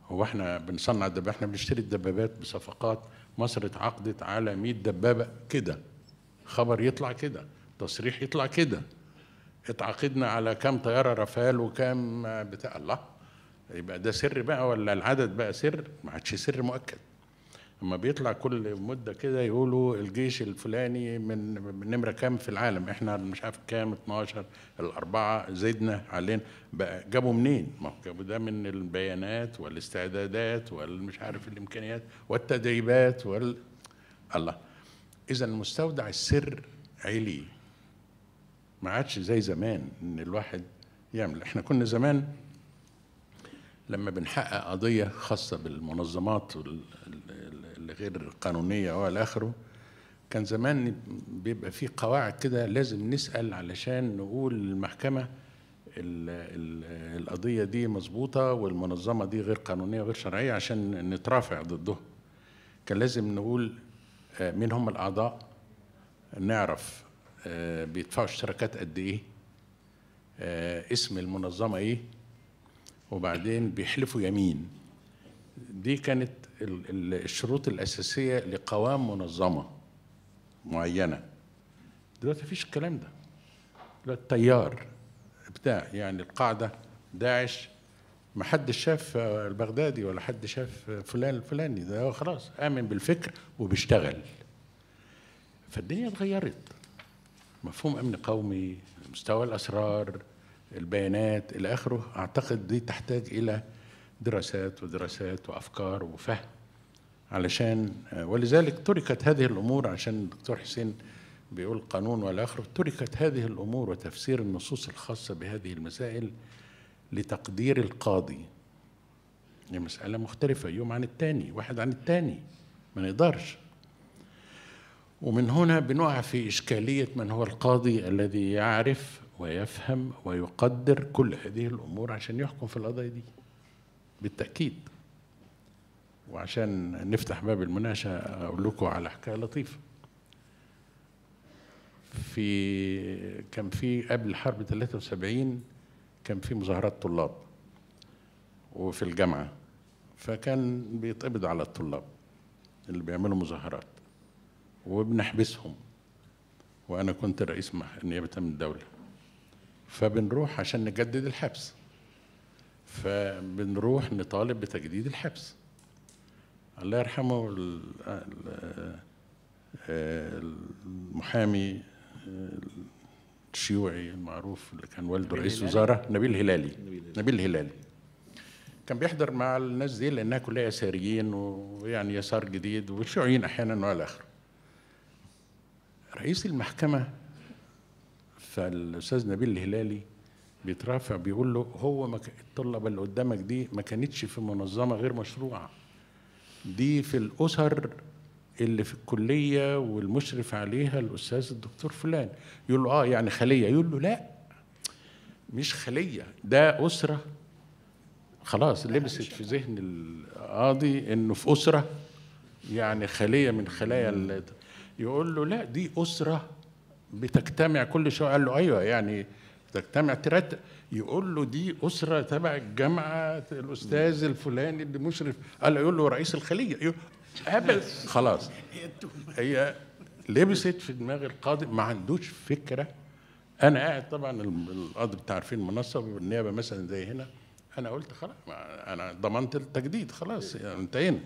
هو إحنا بنصنع الدبابه إحنا بنشتري الدبابات بصفقات مصر اتعاقدت على 100 دبابة كده. خبر يطلع كده تصريح يطلع كده. اتعاقدنا على كام طيارة رافال وكام بتاع. الله يبقى ده سر بقى ولا العدد بقى سر؟ ما عادش سر مؤكد. اما بيطلع كل مدة كده يقولوا الجيش الفلاني من نمرة كام في العالم. إحنا مش عارف كام 12 الأربعة زدنا علينا. بقى جابوا منين؟ ما هو جابوا ده من البيانات والاستعدادات والمش عارف الإمكانيات والتدريبات وال الله. إذا المستودع السر علي ما عادش زي زمان إن الواحد يعمل. إحنا كنا زمان لما بنحقق قضية خاصة بالمنظمات وال- ال- ال- اللي غير القانونية والى آخره. كان زمان بيبقى في قواعد كده لازم نسأل علشان نقول للمحكمة ال- ال- القضية دي مظبوطة والمنظمة دي غير قانونية وغير شرعية عشان نترافع ضدهم. كان لازم نقول آه، مين هم الأعضاء نعرف آه، بيدفعوا اشتراكات قد إيه آه، اسم المنظمة إيه وبعدين بيحلفوا يمين. دي كانت الشروط الأساسية لقوام منظمة معينة. دلوقتي مفيش الكلام ده. دلوقتي تيار بتاع يعني القاعدة داعش. ما حد شاف البغدادي ولا حد شاف فلان الفلاني ده هو خلاص آمن بالفكر وبيشتغل. فالدنيا اتغيرت. مفهوم أمن قومي مستوى الأسرار البيانات إلى آخره. أعتقد دي تحتاج إلى دراسات ودراسات وأفكار وفهم. علشان ولذلك تركت هذه الأمور عشان الدكتور حسين بيقول قانون والى اخره تركت هذه الأمور وتفسير النصوص الخاصة بهذه المسائل لتقدير القاضي. هي مسألة مختلفة يوم عن التاني واحد عن التاني ما نقدرش. ومن هنا بنقع في إشكالية من هو القاضي الذي يعرف ويفهم ويقدر كل هذه الأمور عشان يحكم في القضايا دي. بالتأكيد. وعشان نفتح باب المناقشة أقول لكم على حكاية لطيفة. في كان في قبل حرب 73 كان في مظاهرات طلاب وفي الجامعة فكان بيتقبض على الطلاب اللي بيعملوا مظاهرات وبنحبسهم. وأنا كنت رئيس نيابة أمن الدولة. فبنروح عشان نجدد الحبس. فبنروح نطالب بتجديد الحبس. الله يرحمه ال- ال- المحامي الشيوعي المعروف اللي كان والده رئيس وزراء نبيل هلالي نبيل هلالي كان بيحضر مع الناس دي لأنها كلها يساريين ويعني يسار جديد والشيوعيين أحيانا والى اخره رئيس المحكمة فالأستاذ نبيل الهلالي بيترافع بيقول له هو ما ك- الطلبة اللي قدامك دي ما كانتش في منظمة غير مشروعة. دي في الأسر اللي في الكلية والمشرف عليها الأستاذ الدكتور فلان. يقول له آه يعني خلية. يقول له لا مش خلية ده أسرة. خلاص لبست في ذهن القاضي إنه في أسرة يعني خلية من خلايا يقول له لا دي أسرة بتجتمع كل شوية. قال له أيوه يعني تجتمع ترت يقول له دي أسرة تبع الجامعة الأستاذ الفلاني اللي مشرف. قال يقول له رئيس الخليه هبل خلاص. هي لبست في دماغ القاضي ما عندوش فكرة. أنا قاعد طبعا القاضي بتاع عارفين المنصه والنيابة مثلا زي هنا. أنا قلت خلاص أنا ضمنت التجديد خلاص. يعني انتهينا.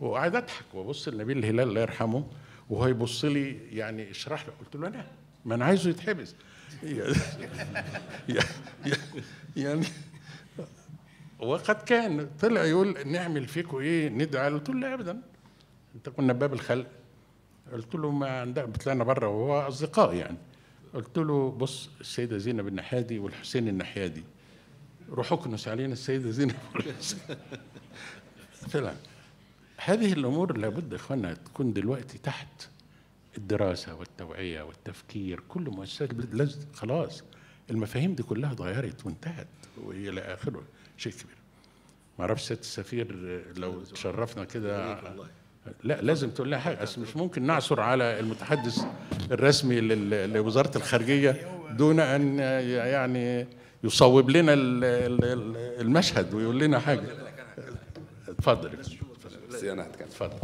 وقاعد أضحك. وابص لنبيل الهلال الله يرحمه وهو يبص لي يعني اشرح له قلت له أنا ما أنا عايزه يتحبس. يعني وقد كان طلع يقول نعمل فيكم إيه؟ ندعي. قلت له لا ابدا. أنت كنا باب الخلق. قلت له ما عندك طلعنا بره وهو أصدقاء يعني. قلت له بص السيدة زينب النحادي والحسين النحادي روحوا كنسوا علينا السيدة زينب طلع. هذه الأمور لابد يا إخوانا تكون دلوقتي تحت الدراسة والتوعية والتفكير كل مؤسسات البلاد لازم خلاص المفاهيم دي كلها اتغيرت وانتهت وهي إلى آخره شيء كبير. ما أعرفش سيادة السفير لو تشرفنا كده لا لازم تقول لها حاجة أصل مش ممكن نعثر على المتحدث الرسمي لوزارة الخارجية دون أن يعني يصوب لنا ال- ال- ال- المشهد ويقول لنا حاجة. اتفضل. بس أنا هتكلم. اتفضل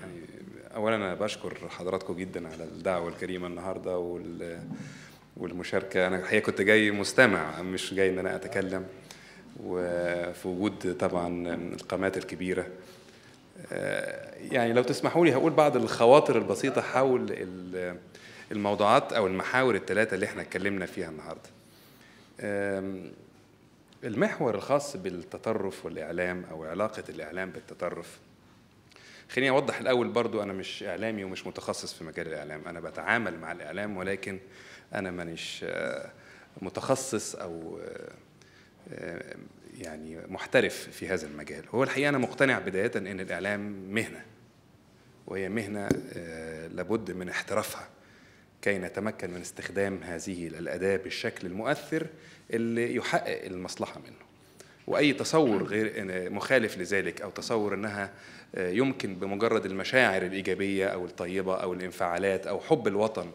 يعني اولا أنا بشكر حضراتكم جدا على الدعوة الكريمة النهارده وال والمشاركة. أنا الحقيقة كنت جاي مستمع مش جاي إن أنا أتكلم. وفي وجود طبعا القامات الكبيرة. آه، يعني لو تسمحوا لي هقول بعض الخواطر البسيطة حول ال- الموضوعات أو المحاور الثلاثه اللي إحنا اتكلمنا فيها النهارده. المحور الخاص بالتطرف والإعلام أو علاقة الإعلام بالتطرف خليني أوضح الأول برضو أنا مش إعلامي ومش متخصص في مجال الإعلام. أنا بتعامل مع الإعلام ولكن أنا مانيش آه، متخصص أو آه، آه، يعني محترف في هذا المجال. هو الحقيقة أنا مقتنع بداية أن الإعلام مهنة وهي مهنة آه، لابد من احترافها كي نتمكن من استخدام هذه الأداة بالشكل المؤثر اللي يحقق المصلحة منه. وأي تصور غير مخالف لذلك أو تصور أنها آه، يمكن بمجرد المشاعر الإيجابية أو الطيبة أو الانفعالات أو حب الوطن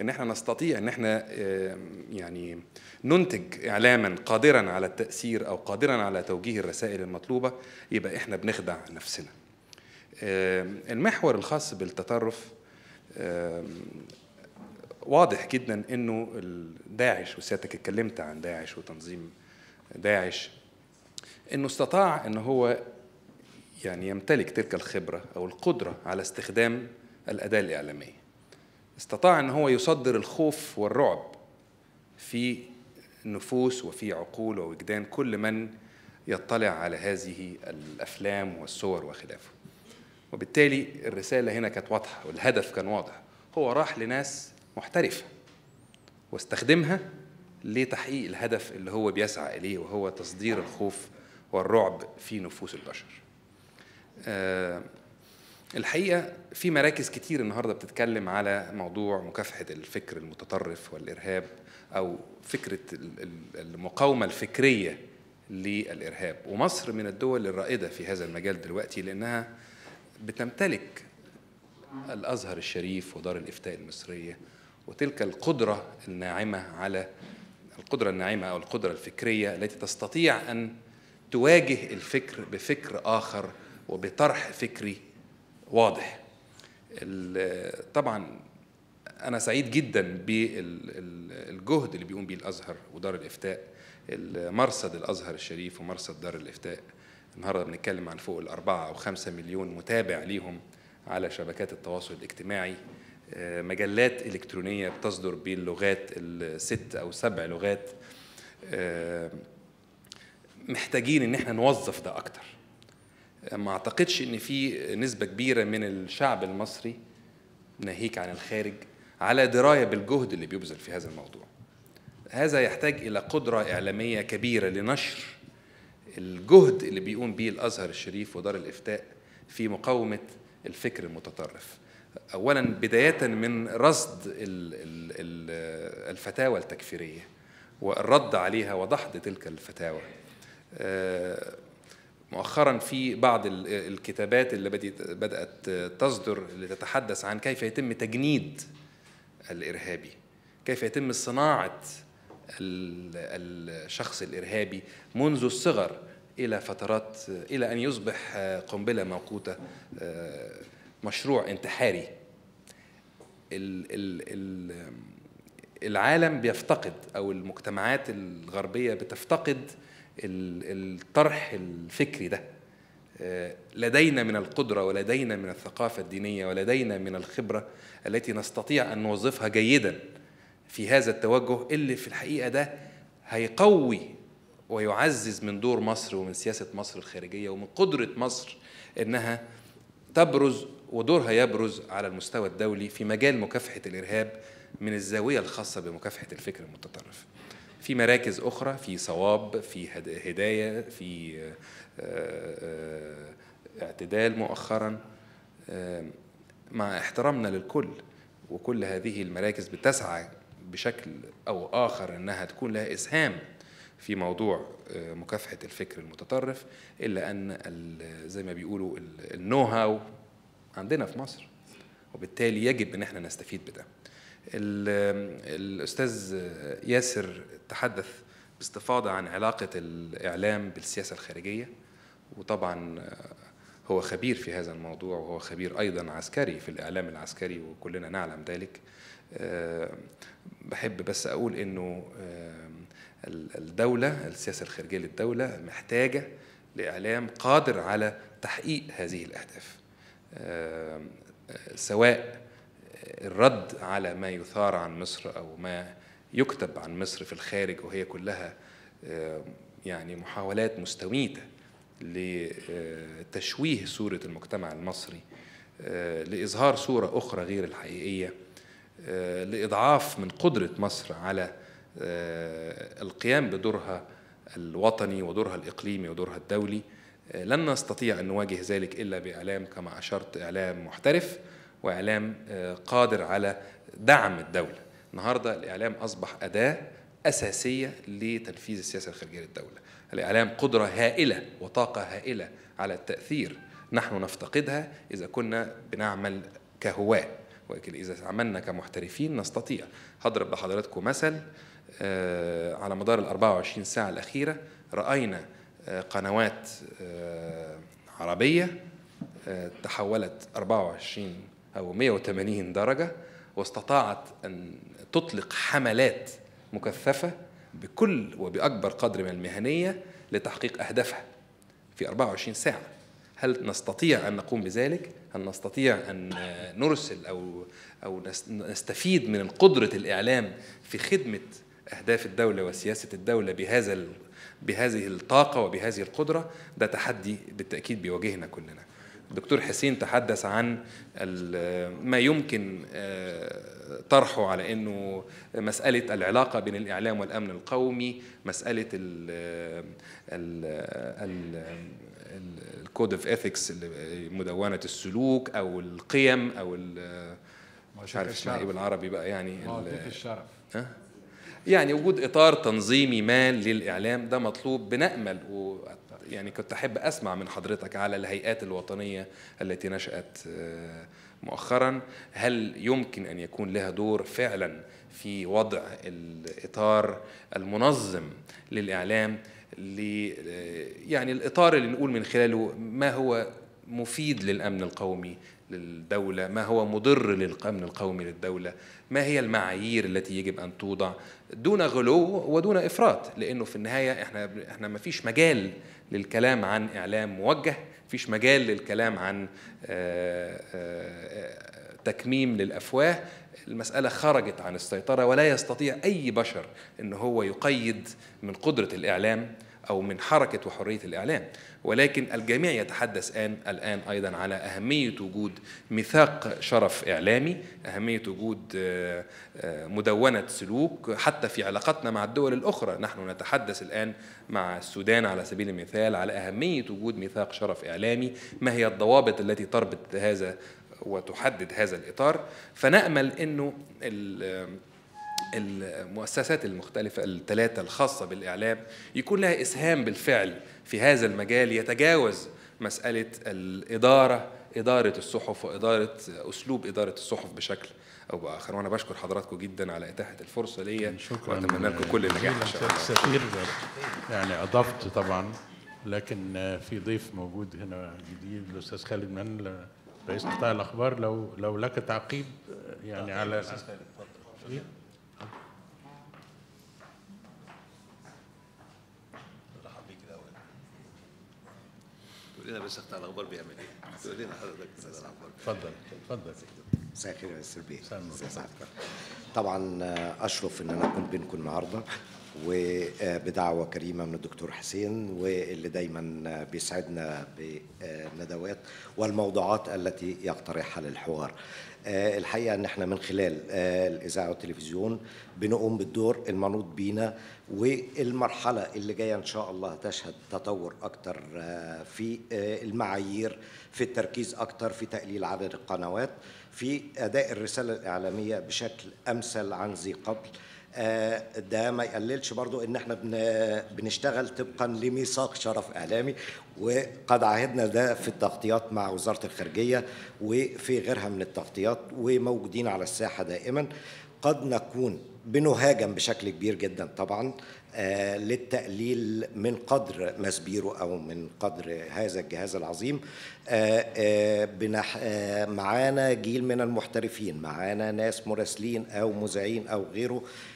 إن إحنا نستطيع إن إحنا آه، يعني ننتج إعلاما قادرا على التأثير أو قادرا على توجيه الرسائل المطلوبة يبقى إحنا بنخدع نفسنا. آه، المحور الخاص بالتطرف آه، واضح جدا إنه داعش وسيادتك اتكلمت عن داعش وتنظيم داعش إنه استطاع إن هو يعني يمتلك تلك الخبرة أو القدرة على استخدام الأداة الإعلامية. استطاع أن هو يصدر الخوف والرعب في نفوس وفي عقول ووجدان كل من يطلع على هذه الأفلام والصور وخلافه. وبالتالي الرسالة هنا كانت واضحة والهدف كان واضح هو راح لناس محترفة واستخدمها لتحقيق الهدف اللي هو بيسعى إليه وهو تصدير الخوف والرعب في نفوس البشر. آه، الحقيقة في مراكز كتير النهارده بتتكلم على موضوع مكافحة الفكر المتطرف والإرهاب أو فكرة ال- ال- المقاومة الفكرية للإرهاب. ومصر من الدول الرائدة في هذا المجال دلوقتي لأنها بتمتلك الأزهر الشريف ودار الإفتاء المصرية وتلك القدرة الناعمة على القدرة الناعمة أو القدرة الفكرية التي تستطيع أن تواجه الفكر بفكر آخر وبطرح فكري واضح. طبعا أنا سعيد جدا بالجهد اللي بيقوم بيه الأزهر ودار الإفتاء مرصد الأزهر الشريف ومرصد دار الإفتاء. النهارده بنتكلم عن فوق الأربعة أو خمسة مليون متابع ليهم على شبكات التواصل الاجتماعي. مجلات إلكترونية بتصدر باللغات الست أو سبع لغات. محتاجين إن إحنا نوظف ده أكتر. ما أعتقدش إن في نسبة كبيرة من الشعب المصري ناهيك عن الخارج على دراية بالجهد اللي بيبذل في هذا الموضوع هذا يحتاج إلى قدرة إعلامية كبيرة لنشر الجهد اللي بيقوم به الأزهر الشريف ودار الإفتاء في مقاومة الفكر المتطرف. اولا بداية من رصد ال- ال- ال- الفتاوى التكفيرية والرد عليها وضحض تلك الفتاوى. مؤخرا في بعض ال- الكتابات اللي بدأت تصدر اللي تتحدث عن كيف يتم تجنيد الإرهابي كيف يتم صناعة ال- الشخص الإرهابي منذ الصغر إلى فترات إلى أن يصبح قنبلة موقوتة آه، مشروع انتحاري. ال- ال- ال- العالم بيفتقد أو المجتمعات الغربية بتفتقد الطرح الفكري ده آه، لدينا من القدرة ولدينا من الثقافة الدينية ولدينا من الخبرة التي نستطيع أن نوظفها جيدا في هذا التوجه اللي في الحقيقة ده هيقوي ويعزز من دور مصر ومن سياسة مصر الخارجية ومن قدرة مصر إنها تبرز ودورها يبرز على المستوى الدولي في مجال مكافحة الإرهاب من الزاوية الخاصة بمكافحة الفكر المتطرف. في مراكز أخرى في صواب في هد- هدايه في آه، آه، اعتدال مؤخرا. آه، مع احترامنا للكل وكل هذه المراكز بتسعى بشكل أو آخر إنها تكون لها إسهام في موضوع مكافحة الفكر المتطرف أن ال- زي ما بيقولوا ال- النو هاو عندنا في مصر. وبالتالي يجب إن إحنا نستفيد بده. ال- الأستاذ ياسر تحدث باستفاضة عن علاقة الإعلام بالسياسة الخارجية وطبعا هو خبير في هذا الموضوع وهو خبير أيضا عسكري في الإعلام العسكري وكلنا نعلم ذلك. آه، بحب بس أقول إنه آه، الدولة السياسة الخارجية للدولة محتاجة لإعلام قادر على تحقيق هذه الأهداف. آه، سواء الرد على ما يثار عن مصر أو ما يكتب عن مصر في الخارج وهي كلها آه، يعني محاولات مستميتة لتشويه صورة المجتمع المصري آه، لإظهار صورة أخرى غير الحقيقية آه، لإضعاف من قدرة مصر على القيام بدورها الوطني ودورها الإقليمي ودورها الدولي. لن نستطيع أن نواجه ذلك إلا بإعلام كما أشرت إعلام محترف. وإعلام آه، قادر على دعم الدولة. النهارده الإعلام أصبح أداة أساسية لتنفيذ السياسة الخارجية للدولة. الإعلام قدرة هائلة وطاقة هائلة على التأثير نحن نفتقدها إذا كنا بنعمل كهواة. ولكن إذا عملنا كمحترفين نستطيع. هضرب لحضراتكم مثل آه، على مدار ال 24 ساعة الأخيرة رأينا آه، قنوات عربية تحولت 24 أو 180 درجة واستطاعت أن تطلق حملات مكثفة بكل وبأكبر قدر من المهنية لتحقيق أهدافها في 24 ساعة. هل نستطيع أن نقوم بذلك؟ هل نستطيع أن نرسل أو نس- نستفيد من قدرة الإعلام في خدمة أهداف الدولة وسياسة الدولة بهذا بهذه الطاقة وبهذه القدرة؟ ده تحدي بالتأكيد بيواجهنا كلنا. الدكتور حسين تحدث عن ما يمكن آه، طرحه على إنه مسألة العلاقة بين الإعلام والأمن القومي مسألة ال ال ال ال code of ethics مدونة السلوك أو القيم أو ال- مش عارف اسمها إيه بالعربي بقى يعني الشرف ها؟ يعني وجود إطار تنظيمي ما للإعلام ده مطلوب بنأمل و يعني كنت أحب أسمع من حضرتك على الهيئات الوطنية التي نشأت آه، مؤخرا. هل يمكن أن يكون لها دور فعلا في وضع الإطار المنظم للإعلام ل يعني الإطار اللي نقول من خلاله ما هو مفيد للأمن القومي للدولة ما هو مضر للأمن القومي للدولة ما هي المعايير التي يجب أن توضع دون غلو ودون إفراط؟ لأنه في النهاية إحنا إحنا ما فيش مجال للكلام عن إعلام موجه. فيش مجال للكلام عن آه، آه، تكميم للأفواه. المسألة خرجت عن السيطرة ولا يستطيع أي بشر إن هو يقيد من قدرة الإعلام أو من حركة وحرية الإعلام. ولكن الجميع يتحدث الان الآن أيضا على أهمية وجود ميثاق شرف إعلامي أهمية وجود آه، آه، مدونة سلوك. حتى في علاقتنا مع الدول الأخرى نحن نتحدث الآن مع السودان على سبيل المثال على أهمية وجود ميثاق شرف إعلامي. ما هي الضوابط التي تربط هذا وتحدد هذا الإطار؟ فنأمل إنه ال- المؤسسات المختلفة الثلاثة الخاصة بالإعلام يكون لها إسهام بالفعل في هذا المجال يتجاوز مسألة الإدارة إدارة الصحف وإدارة أسلوب إدارة الصحف بشكل أو بآخر. وأنا بشكر حضراتكم جدا على إتاحة الفرصة ليا. شكرا. وأتمنى لكم كل النجاح إن شاء الله. السفير يعني أضفت طبعا لكن في ضيف موجود هنا جديد الأستاذ خالد من رئيس قطاع الأخبار. لو لو لك تعقيب يعني على تقول لنا بس اختار الأخبار بيعمل إيه؟ تقول لنا حضرتك بتاع الأخبار. اتفضل اتفضل مساء الخير يا مستر بيه. طبعا آه، أشرف إن أنا اكون بينكم النهارده وبدعوه كريمة من الدكتور حسين واللي دايما آه، بيسعدنا بالندوات والموضوعات التي يقترحها للحوار. آه، الحقيقة إن إحنا من خلال آه، الإذاعة والتلفزيون بنقوم بالدور المنوط بينا والمرحلة اللي جاية إن شاء الله تشهد تطور أكتر آه، في آه، المعايير في التركيز أكتر في تقليل عدد القنوات في أداء الرسالة الإعلامية بشكل أمثل عن ذي قبل. آه، ده ما يقللش برضو إن إحنا بن- بنشتغل طبقا لميثاق شرف إعلامي وقد عهدنا ده في التغطيات مع وزارة الخارجية وفي غيرها من التغطيات وموجودين على الساحة دائما. قد نكون بنهاجم بشكل كبير جدا طبعا آه، للتقليل من قدر مسبيره أو من قدر هذا الجهاز العظيم. آه، آه، آه، معانا جيل من المحترفين معانا ناس مراسلين أو مذيعين أو غيره. آه،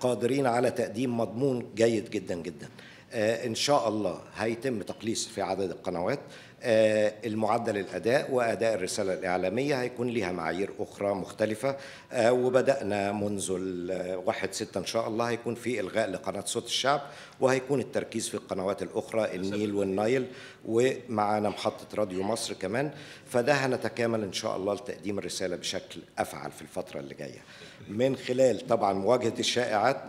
قادرين على تقديم مضمون جيد جدا جدا. آه، إن شاء الله هيتم تقليص في عدد القنوات. آه، المعدل الأداء وأداء الرسالة الإعلامية هيكون ليها معايير أخرى مختلفة. آه، وبدأنا منذ الواحد ستة إن شاء الله هيكون في إلغاء لقناة صوت الشعب وهيكون التركيز في القنوات الأخرى النيل والنايل ومعانا محطة راديو مصر كمان. فده هنتكامل إن شاء الله لتقديم الرسالة بشكل أفعل في الفترة اللي جاية. من خلال طبعا مواجهة الشائعات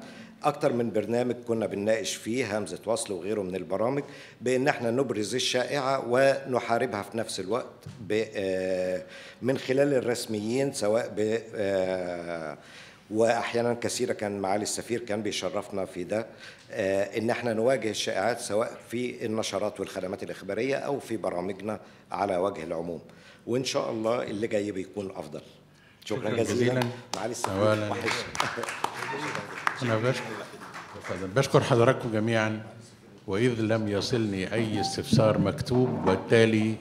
أكتر من برنامج كنا بنناقش فيه همزة وصل وغيره من البرامج بأن إحنا نبرز الشائعة ونحاربها في نفس الوقت آه، من خلال الرسميين سواء ب آه، واحيانا كثيره كان معالي السفير كان بيشرفنا في ده آه، إن إحنا نواجه الشائعات سواء في النشرات والخدمات الإخبارية أو في برامجنا على وجه العموم. وإن شاء الله اللي جاي بيكون أفضل. شكرا, جزيلا. معالي السفير. أنا بشكر. بشكر حضراتكم جميعا. وإذ لم يصلني أي استفسار مكتوب وبالتالي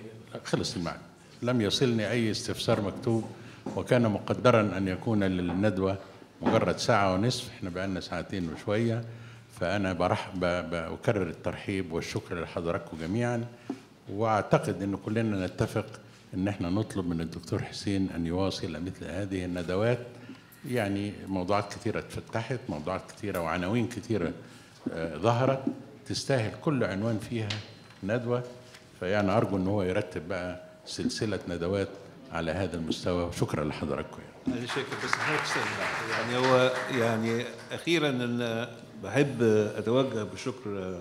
خلص المعنى. لم يصلني أي استفسار مكتوب وكان مقدرا أن يكون للندوة مجرد ساعة ونصف. إحنا بقالنا ساعتين وشوية. فأنا برح ب- بكرر الترحيب والشكر لحضراتكم جميعا. وأعتقد إن كلنا نتفق إن إحنا نطلب من الدكتور حسين أن يواصل مثل هذه الندوات. يعني موضوعات كثيرة اتفتحت موضوعات كثيرة وعناوين كثيرة آه، ظهرت. تستاهل كل عنوان فيها ندوة. فيعني أرجو إن هو يرتب بقى سلسلة ندوات على هذا المستوى. وشكرا لحضراتكم. يعني. بس يعني هو يعني أخيرا إن بحب أتوجه بشكر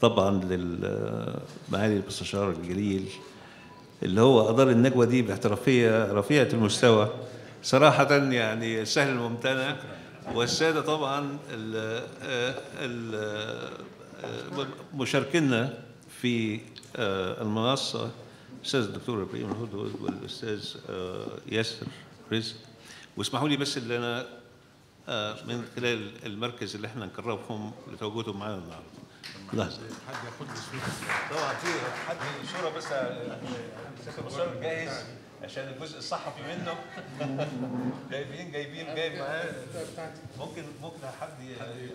طبعا للمعالي المستشار الجليل اللي هو أدار النجوى دي باحترافيه رفيعة المستوى. صراحة يعني سهل الممتنع والساده طبعا مشاركينا في آه، المنصة الاستاذ الدكتور إبراهيم الهدهد والأستاذ آه، ياسر رزق. واسمحوا لي بس اللي أنا آه، من خلال المركز اللي إحنا نكرمهم لتواجدهم معانا النهارده. لحظه طبعا في حد صورة بس جاهز عشان الجزء الصحفي منه. [LAUGHS] جايبين جايبين جايب معاه. ممكن ممكن حد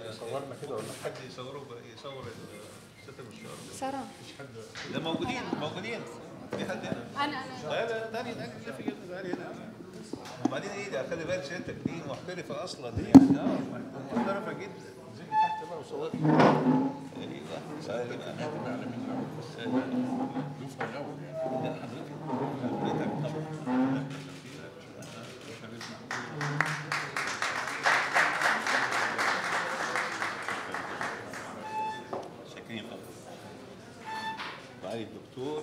يصورنا كده ولا حد يصوره يصور ست المستشار سارة. لا موجودين موجودين. في حد هنا؟ أنا أنا لا لا تاني تاني لا في هنا وبعدين إيه ده؟ خلي بالك سيادتك دي محترفه أصلا. يعني آه محترفة جدا. زي تحت بقى وصورت طبعا معالي الدكتور